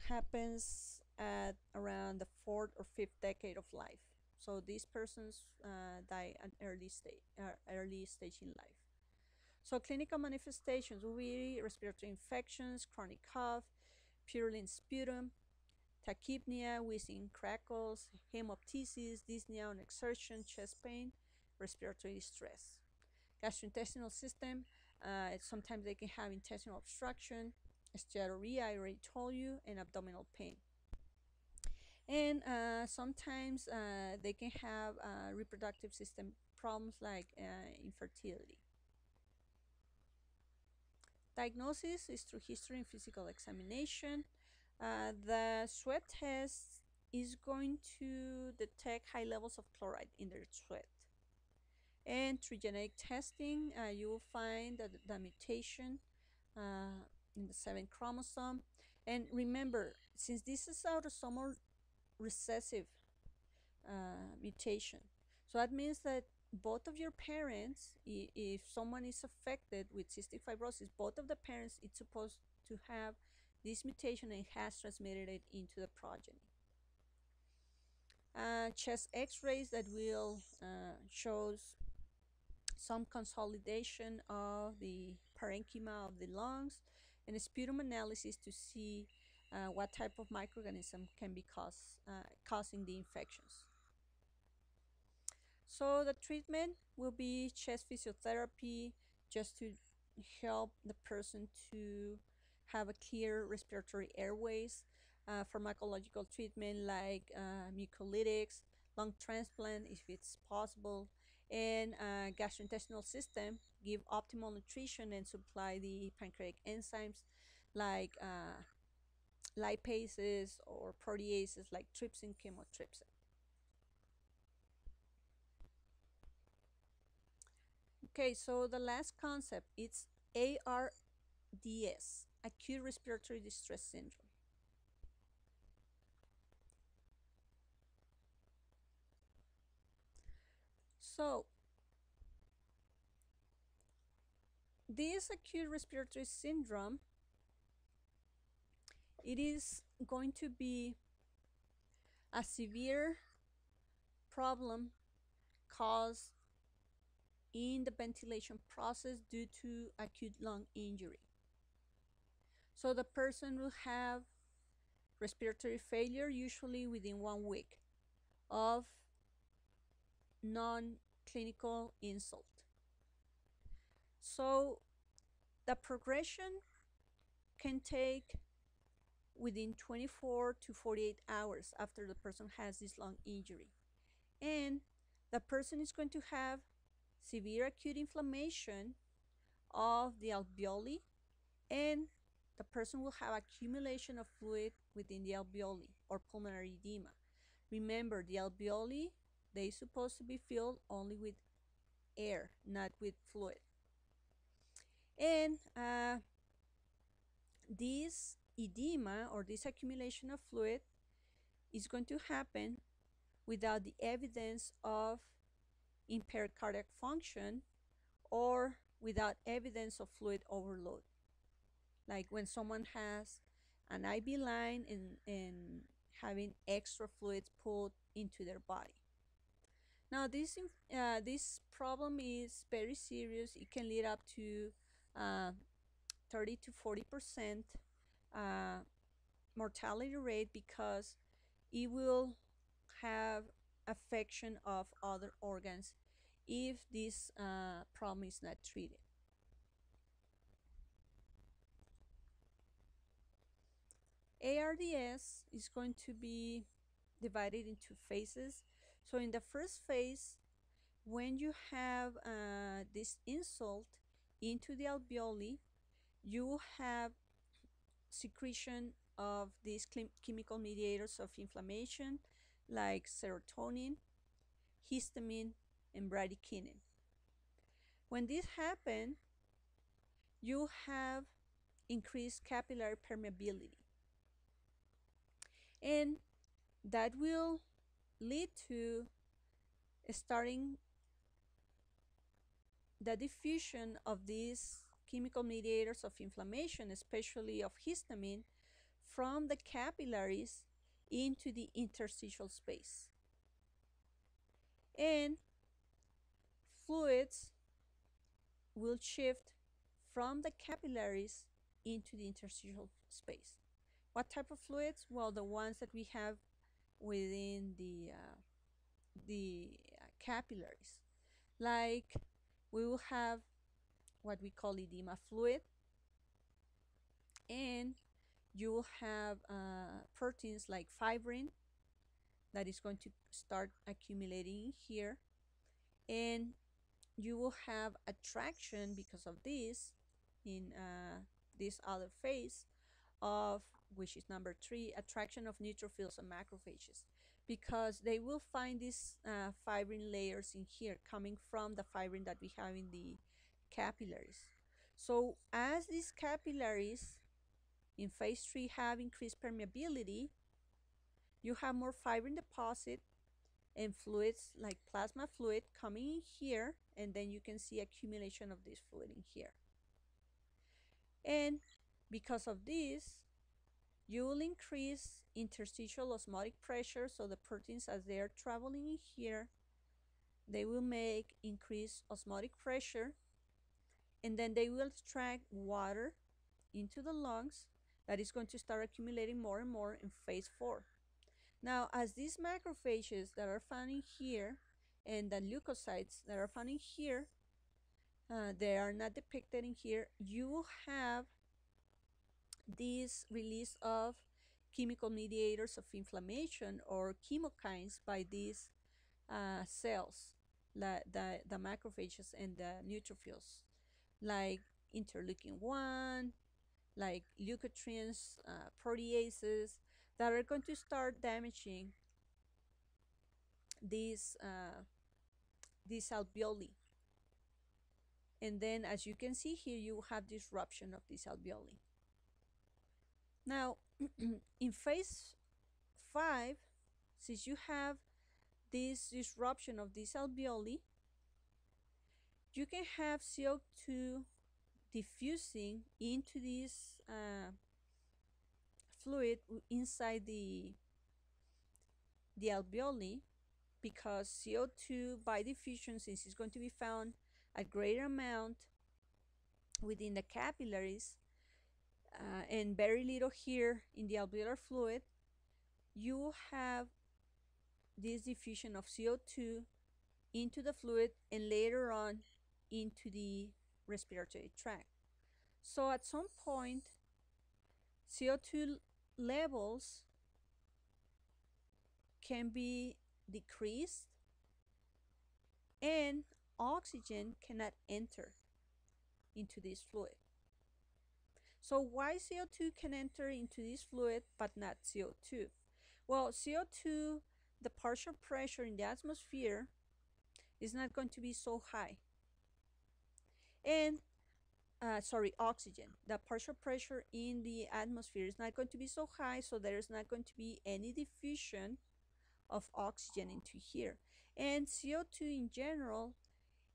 Speaker 1: happens at around the fourth or fifth decade of life. So these persons uh, die at early stage, uh, early stage in life. So clinical manifestations will be respiratory infections, chronic cough, purulent sputum, tachypnea, wheezing, crackles, hemoptysis, dyspnea on exertion, chest pain, respiratory distress. Gastrointestinal system, uh, sometimes they can have intestinal obstruction, steatorrhea, I already told you, and abdominal pain and uh, sometimes uh, they can have uh, reproductive system problems like uh, infertility. Diagnosis is through history and physical examination. Uh, the sweat test is going to detect high levels of chloride in their sweat. And through genetic testing, uh, you will find that the mutation in the seventh chromosome. And remember, since this is autosomal recessive uh, mutation. So that means that both of your parents, if someone is affected with cystic fibrosis, both of the parents it's supposed to have this mutation and has transmitted it into the progeny. Uh, chest x-rays that will uh, shows some consolidation of the parenchyma of the lungs and a sputum analysis to see uh, what type of microorganism can be cause, uh, causing the infections. So the treatment will be chest physiotherapy just to help the person to have a clear respiratory airways, uh, pharmacological treatment like uh, mucolytics, lung transplant if it's possible, and uh, gastrointestinal system give optimal nutrition and supply the pancreatic enzymes like uh, lipases or proteases like trypsin, chymotrypsin. Okay, so the last concept it's ARDS, acute respiratory distress syndrome. So, this acute respiratory syndrome it is going to be a severe problem caused in the ventilation process due to acute lung injury. So the person will have respiratory failure usually within one week of non-clinical insult. So the progression can take within 24 to 48 hours after the person has this lung injury. And the person is going to have severe acute inflammation of the alveoli and the person will have accumulation of fluid within the alveoli or pulmonary edema. Remember, the alveoli, they supposed to be filled only with air, not with fluid. And uh, this edema or this accumulation of fluid is going to happen without the evidence of impaired cardiac function or without evidence of fluid overload. Like when someone has an IV line and, and having extra fluids put into their body. Now this, uh, this problem is very serious. It can lead up to uh, 30 to 40 percent uh, mortality rate because it will have affection of other organs if this uh, problem is not treated. ARDS is going to be divided into phases. So in the first phase, when you have uh, this insult into the alveoli, you have secretion of these chemical mediators of inflammation like serotonin, histamine, and bradykinin. When this happens, you have increased capillary permeability. And that will lead to starting the diffusion of these chemical mediators of inflammation, especially of histamine, from the capillaries into the interstitial space. And fluids will shift from the capillaries into the interstitial space. What type of fluids? Well, the ones that we have within the uh, the uh, capillaries. Like we will have what we call edema fluid and you will have uh, proteins like fibrin that is going to start accumulating here and you will have attraction because of this in uh, this other phase of which is number three attraction of neutrophils and macrophages because they will find these uh, fibrin layers in here coming from the fibrin that we have in the capillaries so as these capillaries in phase 3 have increased permeability, you have more fibrin deposit and fluids like plasma fluid coming in here and then you can see accumulation of this fluid in here. And because of this, you will increase interstitial osmotic pressure so the proteins as they are traveling in here, they will make increased osmotic pressure and then they will extract water into the lungs that is going to start accumulating more and more in phase four. Now, as these macrophages that are found in here and the leukocytes that are found in here, uh, they are not depicted in here, you will have this release of chemical mediators of inflammation or chemokines by these uh, cells, like the, the macrophages and the neutrophils, like interleukin 1, like leukotrienes, uh, proteases that are going to start damaging these uh, these alveoli. And then as you can see here, you have disruption of these alveoli. Now, in phase five, since you have this disruption of these alveoli, you can have CO2 diffusing into this uh, fluid inside the the alveoli because CO2 by diffusion, since it's going to be found at greater amount within the capillaries uh, and very little here in the alveolar fluid, you have this diffusion of CO2 into the fluid and later on into the respiratory tract. So at some point, CO2 levels can be decreased and oxygen cannot enter into this fluid. So why CO2 can enter into this fluid but not CO2? Well, CO2, the partial pressure in the atmosphere is not going to be so high. And, uh, sorry, oxygen, the partial pressure in the atmosphere is not going to be so high, so there's not going to be any diffusion of oxygen into here. And CO2 in general,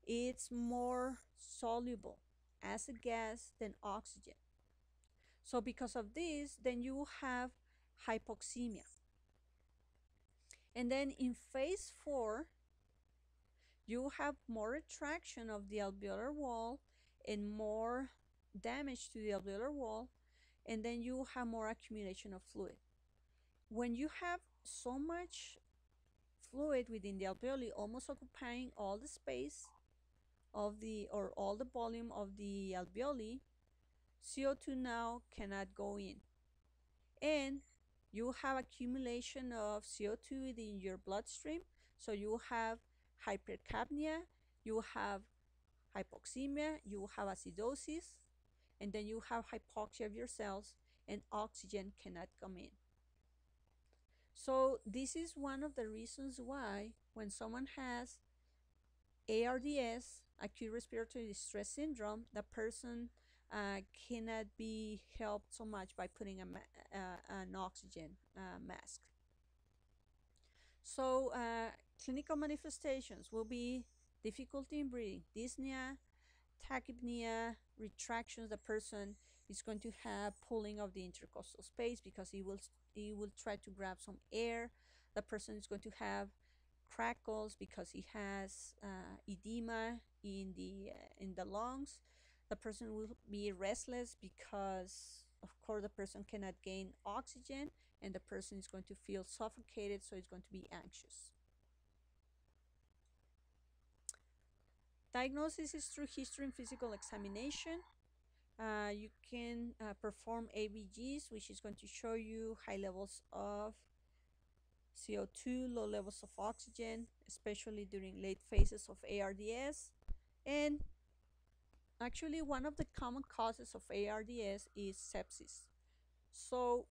Speaker 1: it's more soluble as a gas than oxygen. So because of this, then you have hypoxemia. And then in phase four, you have more retraction of the alveolar wall and more damage to the alveolar wall, and then you have more accumulation of fluid. When you have so much fluid within the alveoli almost occupying all the space of the or all the volume of the alveoli, CO2 now cannot go in. And you have accumulation of CO2 within your bloodstream, so you have hypercapnia, you have hypoxemia, you have acidosis, and then you have hypoxia of your cells, and oxygen cannot come in. So this is one of the reasons why when someone has ARDS, acute respiratory distress syndrome, the person uh, cannot be helped so much by putting a uh, an oxygen uh, mask. So uh, clinical manifestations will be difficulty in breathing, dyspnea, tachypnea, retractions. The person is going to have pulling of the intercostal space because he will he will try to grab some air. The person is going to have crackles because he has uh, edema in the in the lungs. The person will be restless because of course the person cannot gain oxygen and the person is going to feel suffocated so it's going to be anxious. Diagnosis is through history and physical examination. Uh, you can uh, perform ABGs, which is going to show you high levels of CO2, low levels of oxygen, especially during late phases of ARDS. And actually, one of the common causes of ARDS is sepsis. So,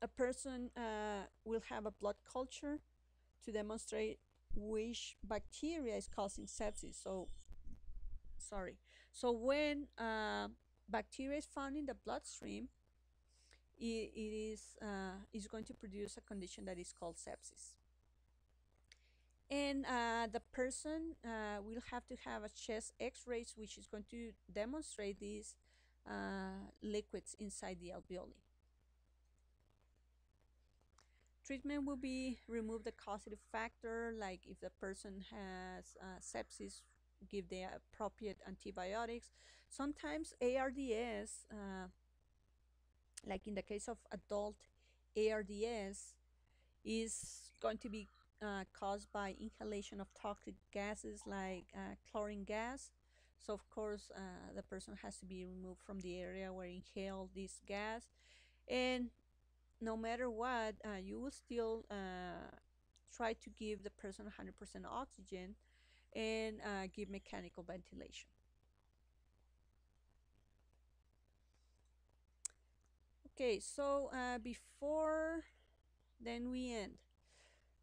Speaker 1: a person uh, will have a blood culture to demonstrate which bacteria is causing sepsis. So, sorry. So, when uh, bacteria is found in the bloodstream, it, it is, uh, is going to produce a condition that is called sepsis. And uh, the person uh, will have to have a chest x-rays which is going to demonstrate these uh, liquids inside the alveoli. Treatment will be remove the causative factor, like if the person has uh, sepsis, give the appropriate antibiotics. Sometimes ARDS, uh, like in the case of adult ARDS, is going to be uh, caused by inhalation of toxic gases like uh, chlorine gas. So of course, uh, the person has to be removed from the area where inhaled this gas. And no matter what, uh, you will still uh, try to give the person 100% oxygen and give mechanical ventilation. Okay, so before then we end.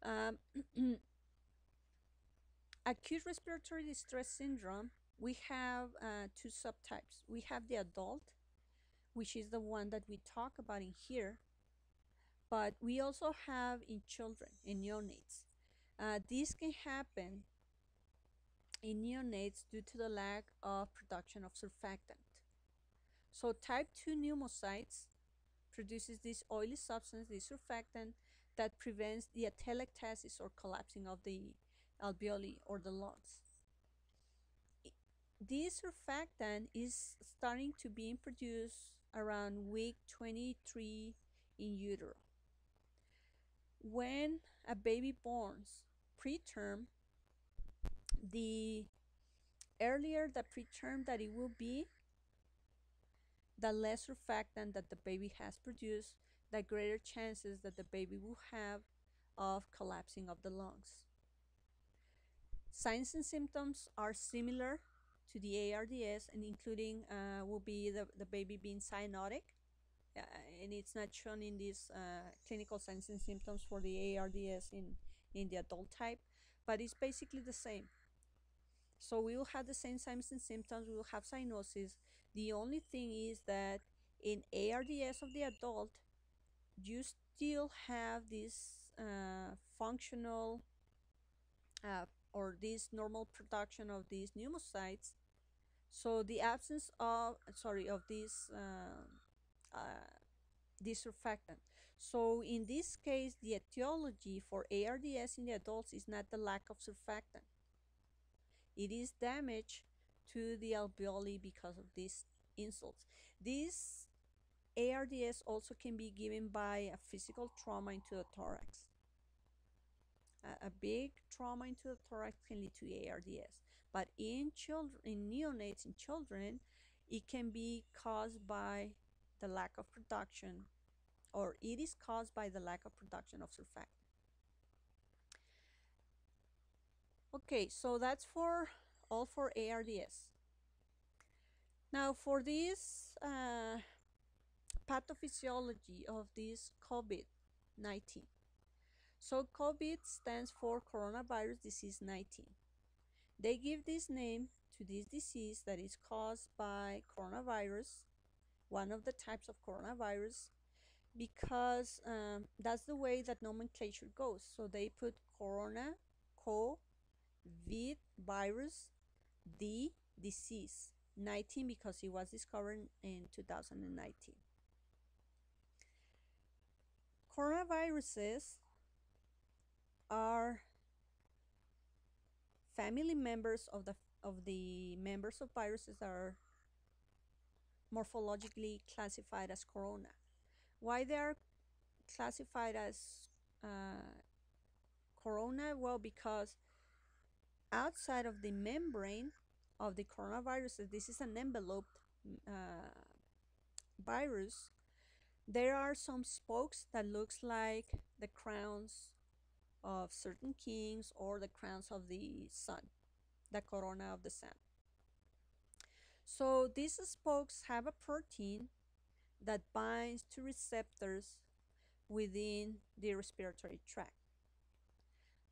Speaker 1: Um, acute respiratory distress syndrome, we have uh, two subtypes. We have the adult, which is the one that we talk about in here, but we also have in children, in neonates. Uh, this can happen in neonates due to the lack of production of surfactant. So type 2 pneumocytes produces this oily substance, this surfactant, that prevents the atelectasis or collapsing of the alveoli or the lungs. This surfactant is starting to be produced around week 23 in utero. When a baby borns preterm, the earlier the preterm that it will be, the less surfactant that the baby has produced, the greater chances that the baby will have of collapsing of the lungs. Signs and symptoms are similar to the ARDS and including uh, will be the, the baby being cyanotic uh, and it's not shown in these uh, clinical signs and symptoms for the ARDS in, in the adult type, but it's basically the same. So we will have the same signs and symptoms, we will have cyanosis. The only thing is that in ARDS of the adult, you still have this uh, functional uh, or this normal production of these pneumocytes. So the absence of, sorry, of this, uh, uh, this surfactant. So in this case, the etiology for ARDS in the adults is not the lack of surfactant. It is damage to the alveoli because of these insults. This ARDS also can be given by a physical trauma into the thorax. A, a big trauma into the thorax can lead to ARDS, but in children, in neonates, in children, it can be caused by the lack of production, or it is caused by the lack of production of surfactant. Okay, so that's for all for ARDS. Now for this uh, pathophysiology of this COVID-19. So COVID stands for coronavirus disease 19. They give this name to this disease that is caused by coronavirus, one of the types of coronavirus, because um, that's the way that nomenclature goes. So they put corona, co, vid, virus, d, disease, 19 because it was discovered in 2019. Coronaviruses are family members of the of the members of viruses that are morphologically classified as corona. Why they are classified as uh, corona? Well, because outside of the membrane of the coronaviruses, this is an enveloped uh, virus there are some spokes that looks like the crowns of certain kings or the crowns of the sun, the corona of the sun. So these spokes have a protein that binds to receptors within the respiratory tract.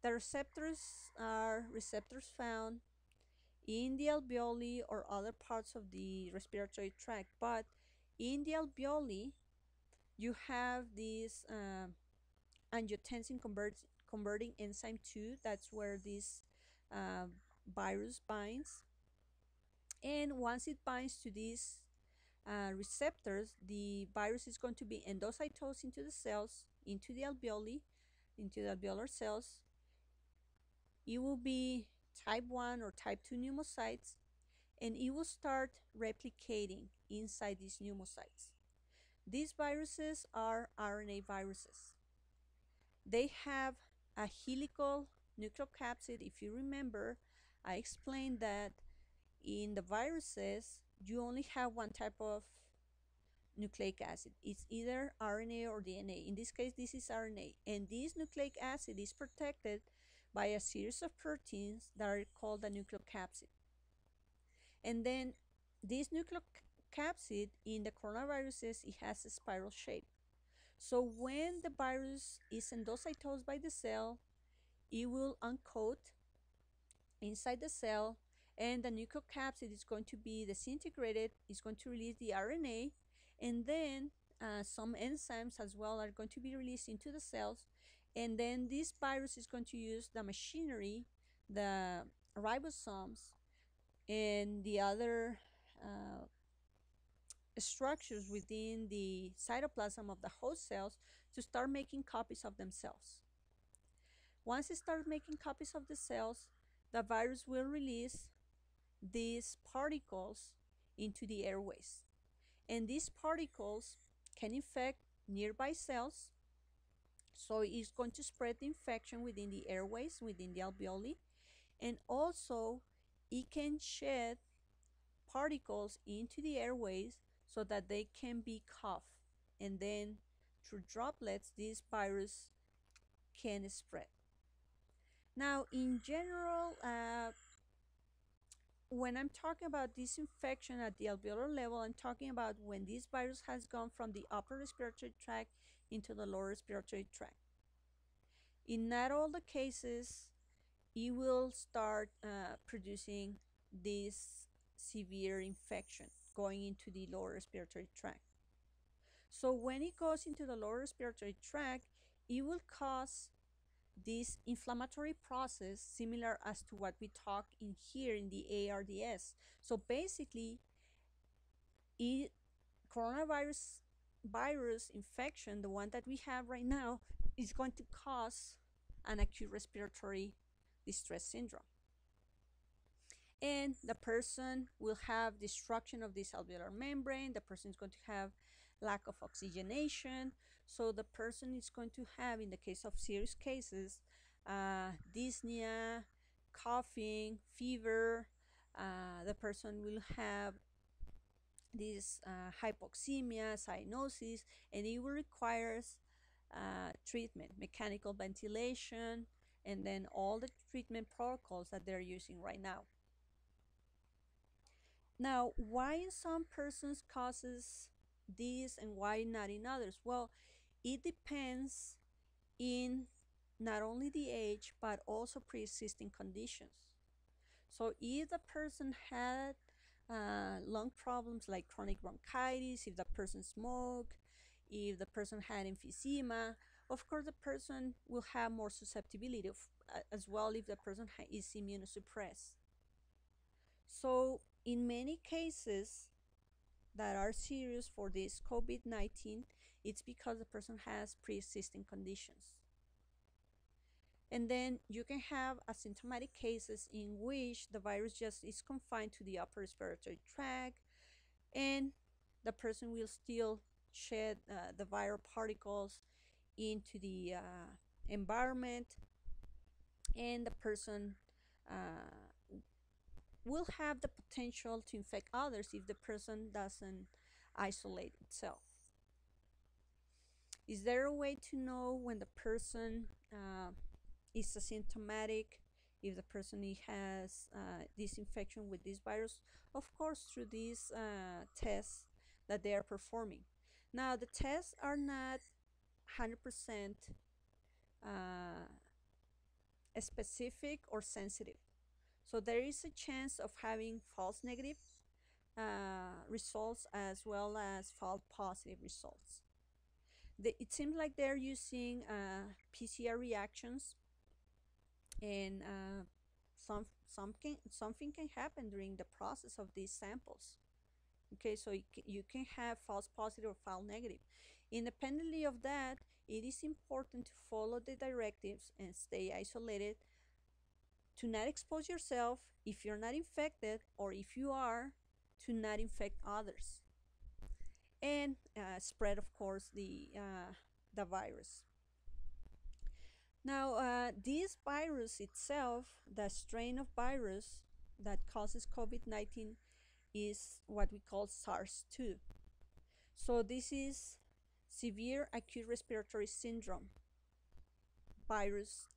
Speaker 1: The receptors are receptors found in the alveoli or other parts of the respiratory tract, but in the alveoli, you have this uh, angiotensin convert, converting enzyme 2 that's where this uh, virus binds. And once it binds to these uh, receptors the virus is going to be endocytosed into the cells into the alveoli into the alveolar cells. It will be type 1 or type 2 pneumocytes and it will start replicating inside these pneumocytes these viruses are RNA viruses. They have a helical nucleocapsid. If you remember, I explained that in the viruses, you only have one type of nucleic acid. It's either RNA or DNA. In this case, this is RNA. And this nucleic acid is protected by a series of proteins that are called the nucleocapsid. And then this nucleic capsid in the coronaviruses, it has a spiral shape. So when the virus is endocytosed by the cell, it will uncoat inside the cell and the nucleocapsid is going to be disintegrated, it's going to release the RNA, and then uh, some enzymes as well are going to be released into the cells. And then this virus is going to use the machinery, the ribosomes, and the other uh, structures within the cytoplasm of the host cells to start making copies of themselves. Once it starts making copies of the cells, the virus will release these particles into the airways. And these particles can infect nearby cells. So it's going to spread the infection within the airways, within the alveoli. And also, it can shed particles into the airways so that they can be coughed. And then through droplets, this virus can spread. Now, in general, uh, when I'm talking about disinfection at the alveolar level, I'm talking about when this virus has gone from the upper respiratory tract into the lower respiratory tract. In not all the cases, it will start uh, producing this severe infection going into the lower respiratory tract. So when it goes into the lower respiratory tract, it will cause this inflammatory process similar as to what we talk in here in the ARDS. So basically, it, coronavirus virus infection, the one that we have right now, is going to cause an acute respiratory distress syndrome. And the person will have destruction of this alveolar membrane. The person is going to have lack of oxygenation. So the person is going to have, in the case of serious cases, uh, dyspnea, coughing, fever. Uh, the person will have this uh, hypoxemia, cyanosis, and it will require uh, treatment, mechanical ventilation, and then all the treatment protocols that they're using right now. Now, why in some persons causes this and why not in others? Well, it depends in not only the age but also pre-existing conditions. So if the person had uh, lung problems like chronic bronchitis, if the person smoked, if the person had emphysema, of course the person will have more susceptibility of, uh, as well if the person is immunosuppressed. So in many cases that are serious for this COVID-19, it's because the person has pre-existing conditions. And then you can have asymptomatic cases in which the virus just is confined to the upper respiratory tract and the person will still shed uh, the viral particles into the uh, environment and the person uh, will have the potential to infect others if the person doesn't isolate itself. Is there a way to know when the person uh, is asymptomatic, if the person has uh, this infection with this virus? Of course, through these uh, tests that they are performing. Now, the tests are not 100% uh, specific or sensitive. So there is a chance of having false negative uh, results as well as false positive results. The, it seems like they're using uh, PCR reactions and uh, some, some can, something can happen during the process of these samples. Okay, so you can have false positive or false negative. Independently of that, it is important to follow the directives and stay isolated to not expose yourself if you're not infected or if you are to not infect others. And uh, spread of course the uh, the virus. Now uh, this virus itself the strain of virus that causes COVID-19 is what we call SARS-2 so this is severe acute respiratory syndrome virus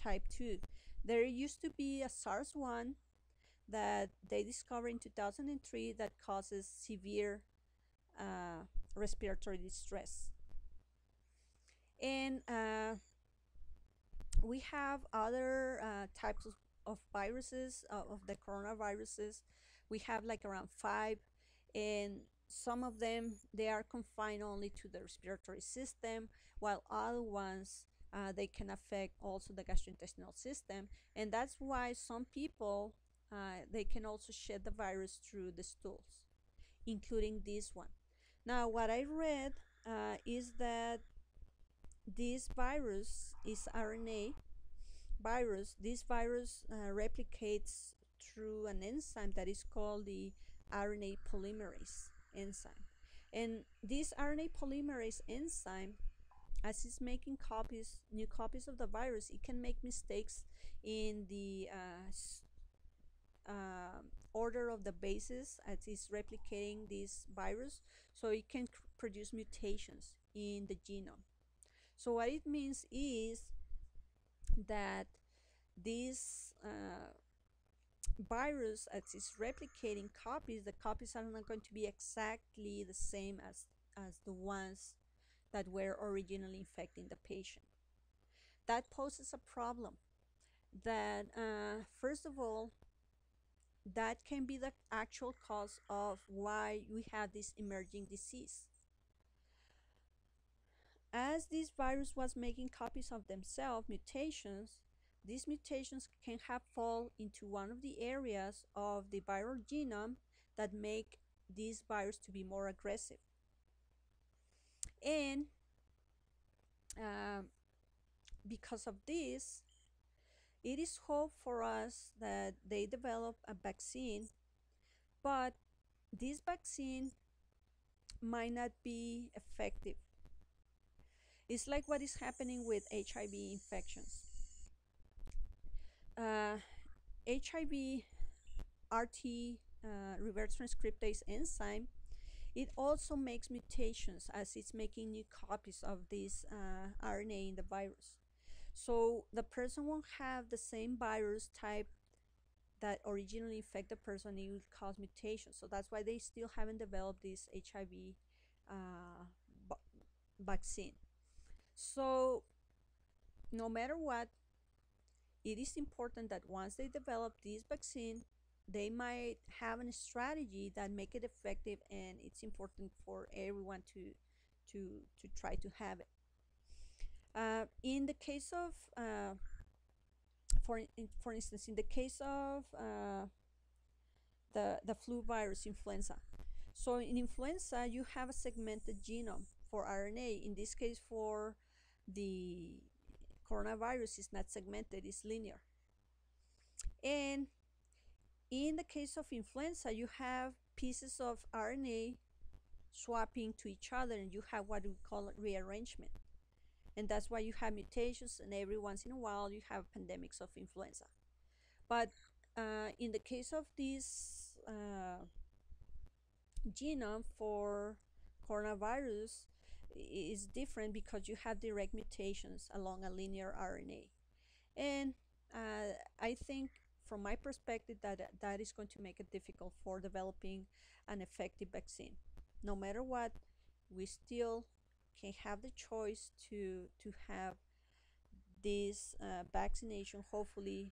Speaker 1: type 2 there used to be a SARS-1 that they discovered in 2003 that causes severe uh, respiratory distress. And uh, we have other uh, types of, of viruses, uh, of the coronaviruses. We have like around five, and some of them, they are confined only to the respiratory system, while other ones uh, they can affect also the gastrointestinal system and that's why some people uh, they can also shed the virus through the stools including this one Now, what I read uh, is that this virus is RNA virus. This virus uh, replicates through an enzyme that is called the RNA polymerase enzyme. And this RNA polymerase enzyme, as it's making copies, new copies of the virus, it can make mistakes in the uh, uh, order of the bases as it's replicating this virus, so it can produce mutations in the genome. So what it means is that this uh, virus as it's replicating copies, the copies are not going to be exactly the same as, as the ones that were originally infecting the patient. That poses a problem that, uh, first of all, that can be the actual cause of why we have this emerging disease. As this virus was making copies of themselves, mutations, these mutations can have fall into one of the areas of the viral genome that make this virus to be more aggressive. And um, because of this, it is hope for us that they develop a vaccine, but this vaccine might not be effective. It's like what is happening with HIV infections uh, HIV RT uh, reverse transcriptase enzyme, it also makes mutations as it's making new copies of this uh, RNA in the virus. So the person won't have the same virus type that originally infect the person, it will cause mutations. So that's why they still haven't developed this HIV uh, vaccine. So no matter what, it is important that once they develop this vaccine, they might have a strategy that make it effective and it's important for everyone to to to try to have it. Uh, in the case of uh, for in, for instance in the case of uh, the the flu virus influenza so in influenza you have a segmented genome for RNA in this case for the coronavirus is not segmented, it's linear. And in the case of influenza, you have pieces of RNA swapping to each other and you have what we call rearrangement. And that's why you have mutations and every once in a while you have pandemics of influenza. But uh, in the case of this uh, genome for coronavirus, is different because you have direct mutations along a linear RNA. And uh, I think from my perspective that that is going to make it difficult for developing an effective vaccine. No matter what, we still can have the choice to to have this uh, vaccination hopefully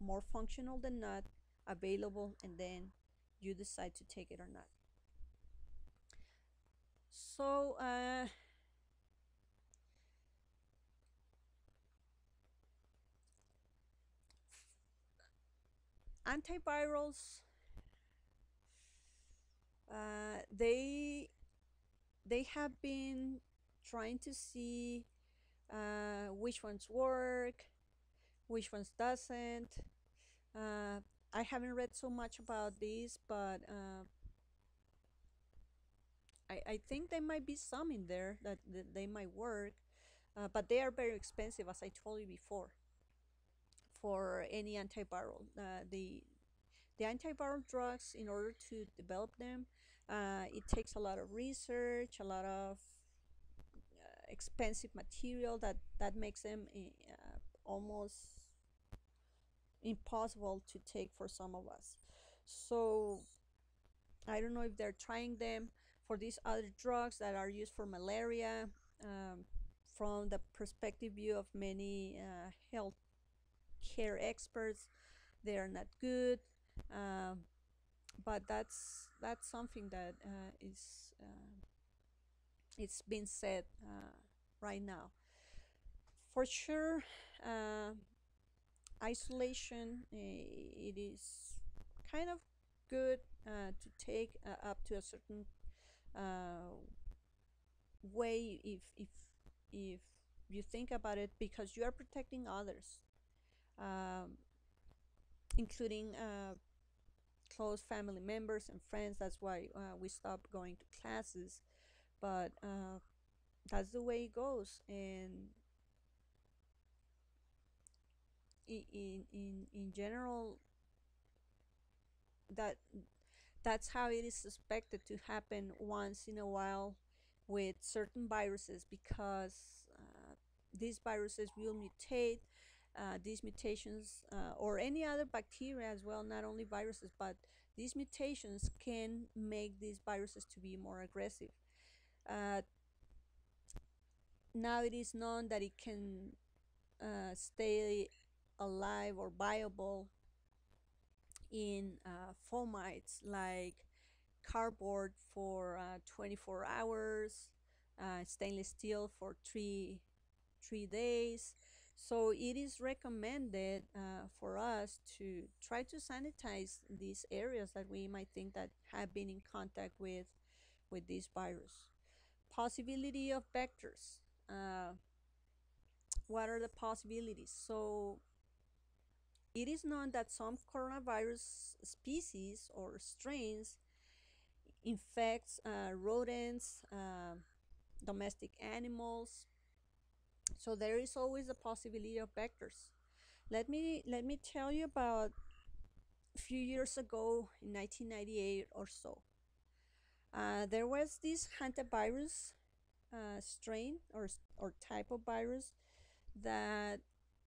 Speaker 1: more functional than not available and then you decide to take it or not. So, uh, antivirals, uh, they they have been trying to see uh, which ones work, which ones doesn't. Uh, I haven't read so much about this, but uh, I, I think there might be some in there that, that they might work, uh, but they are very expensive, as I told you before, for any antiviral. Uh, the the antiviral drugs, in order to develop them, uh, it takes a lot of research, a lot of uh, expensive material that that makes them uh, almost impossible to take for some of us. So I don't know if they're trying them for these other drugs that are used for malaria um, from the perspective view of many uh, health care experts they are not good um, but that's that's something that uh, is uh, it's been said uh, right now. For sure uh, isolation it is kind of good uh, to take up to a certain uh, way if if if you think about it because you are protecting others including uh, close family members and friends that's why uh, we stopped going to classes but uh, that's the way it goes and in in in general that that's how it is suspected to happen once in a while with certain viruses because uh, these viruses will mutate. Uh, these mutations, uh, or any other bacteria as well, not only viruses, but these mutations can make these viruses to be more aggressive. Uh, now it is known that it can uh, stay alive or viable in uh, fomites like cardboard for uh, 24 hours, stainless steel for three three days. So it is recommended uh, for us to try to sanitize these areas that we might think that have been in contact with with this virus. Possibility of vectors. Uh, what are the possibilities? So it is known that some coronavirus species or strains infects uh, rodents, uh, domestic animals. So there is always a possibility of vectors. Let me let me tell you about a few years ago in 1998 or so. Uh, there was this hantavirus uh, strain or or type of virus that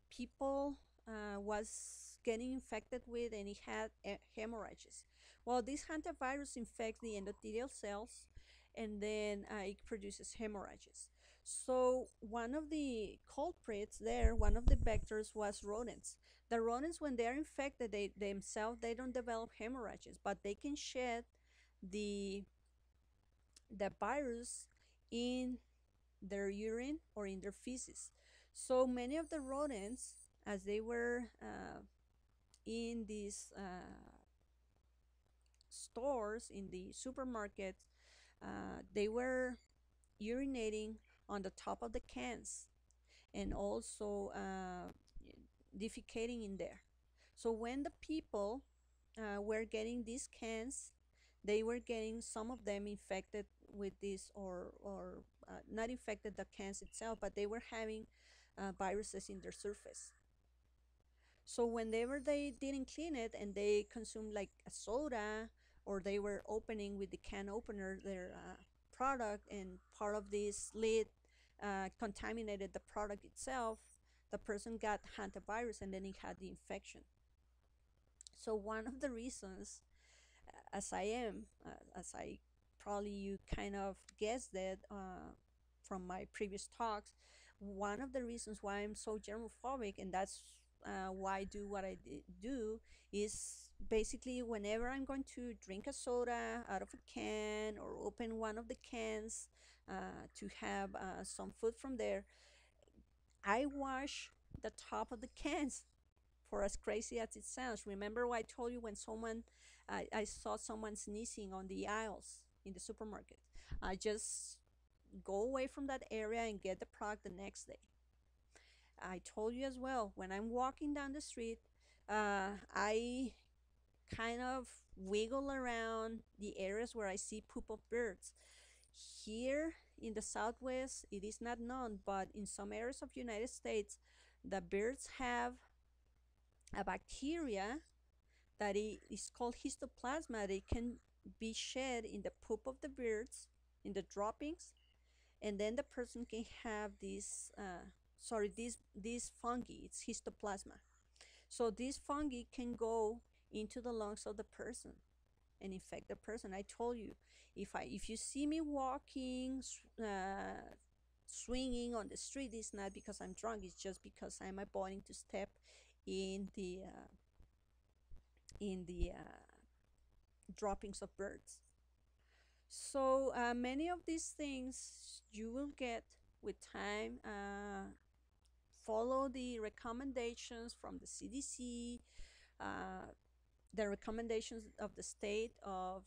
Speaker 1: people uh, was getting infected with and it had hemorrhages. Well, this hantavirus infects the endothelial cells and then uh, it produces hemorrhages. So one of the culprits there, one of the vectors was rodents. The rodents, when they're infected, they themselves they don't develop hemorrhages, but they can shed the the virus in their urine or in their feces. So many of the rodents, as they were uh, in these uh, stores, in the supermarkets, uh, they were urinating on the top of the cans and also uh, defecating in there. So when the people uh, were getting these cans, they were getting some of them infected with this or, or uh, not infected the cans itself, but they were having uh, viruses in their surface. So whenever they didn't clean it and they consumed like a soda or they were opening with the can opener their uh, product and part of this lid uh, contaminated the product itself, the person got the hantavirus and then he had the infection. So one of the reasons, uh, as I am, uh, as I probably you kind of guessed that uh, from my previous talks, one of the reasons why I'm so germophobic, and that's uh, why I do what I do, is basically whenever I'm going to drink a soda out of a can or open one of the cans uh, to have uh, some food from there, I wash the top of the cans for as crazy as it sounds. Remember what I told you when someone, I, I saw someone sneezing on the aisles in the supermarket. I just go away from that area and get the product the next day. I told you as well, when I'm walking down the street, uh, I kind of wiggle around the areas where I see poop of birds. Here in the Southwest, it is not known, but in some areas of United States, the birds have a bacteria that is called histoplasma. It can be shed in the poop of the birds, in the droppings, and then the person can have this uh, sorry this this fungi it's histoplasma so this fungi can go into the lungs of the person and infect the person i told you if i if you see me walking uh, swinging on the street it's not because i'm drunk it's just because i'm avoiding to step in the uh, in the uh, droppings of birds so uh, many of these things you will get with time. Uh, follow the recommendations from the CDC, uh, the recommendations of the state of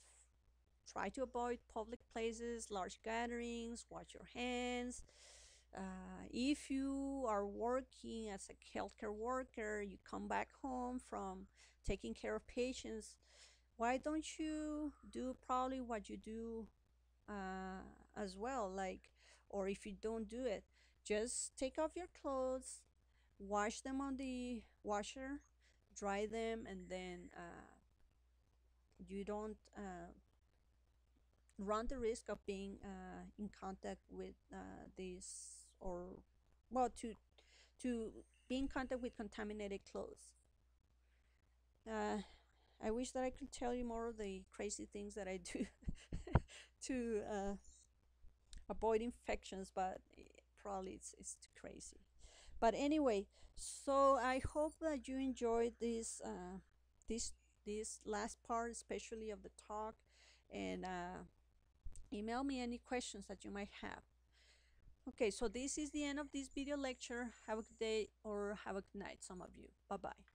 Speaker 1: try to avoid public places, large gatherings, wash your hands. Uh, if you are working as a healthcare worker, you come back home from taking care of patients, why don't you do probably what you do uh, as well? Like, or if you don't do it, just take off your clothes, wash them on the washer, dry them, and then uh, you don't uh, run the risk of being uh, in contact with uh, this or well to to be in contact with contaminated clothes. Uh, I wish that I could tell you more of the crazy things that I do to uh, avoid infections, but probably it's, it's too crazy. But anyway, so I hope that you enjoyed this uh, this this last part, especially of the talk, and uh, email me any questions that you might have. Okay, so this is the end of this video lecture. Have a good day or have a good night, some of you. Bye bye.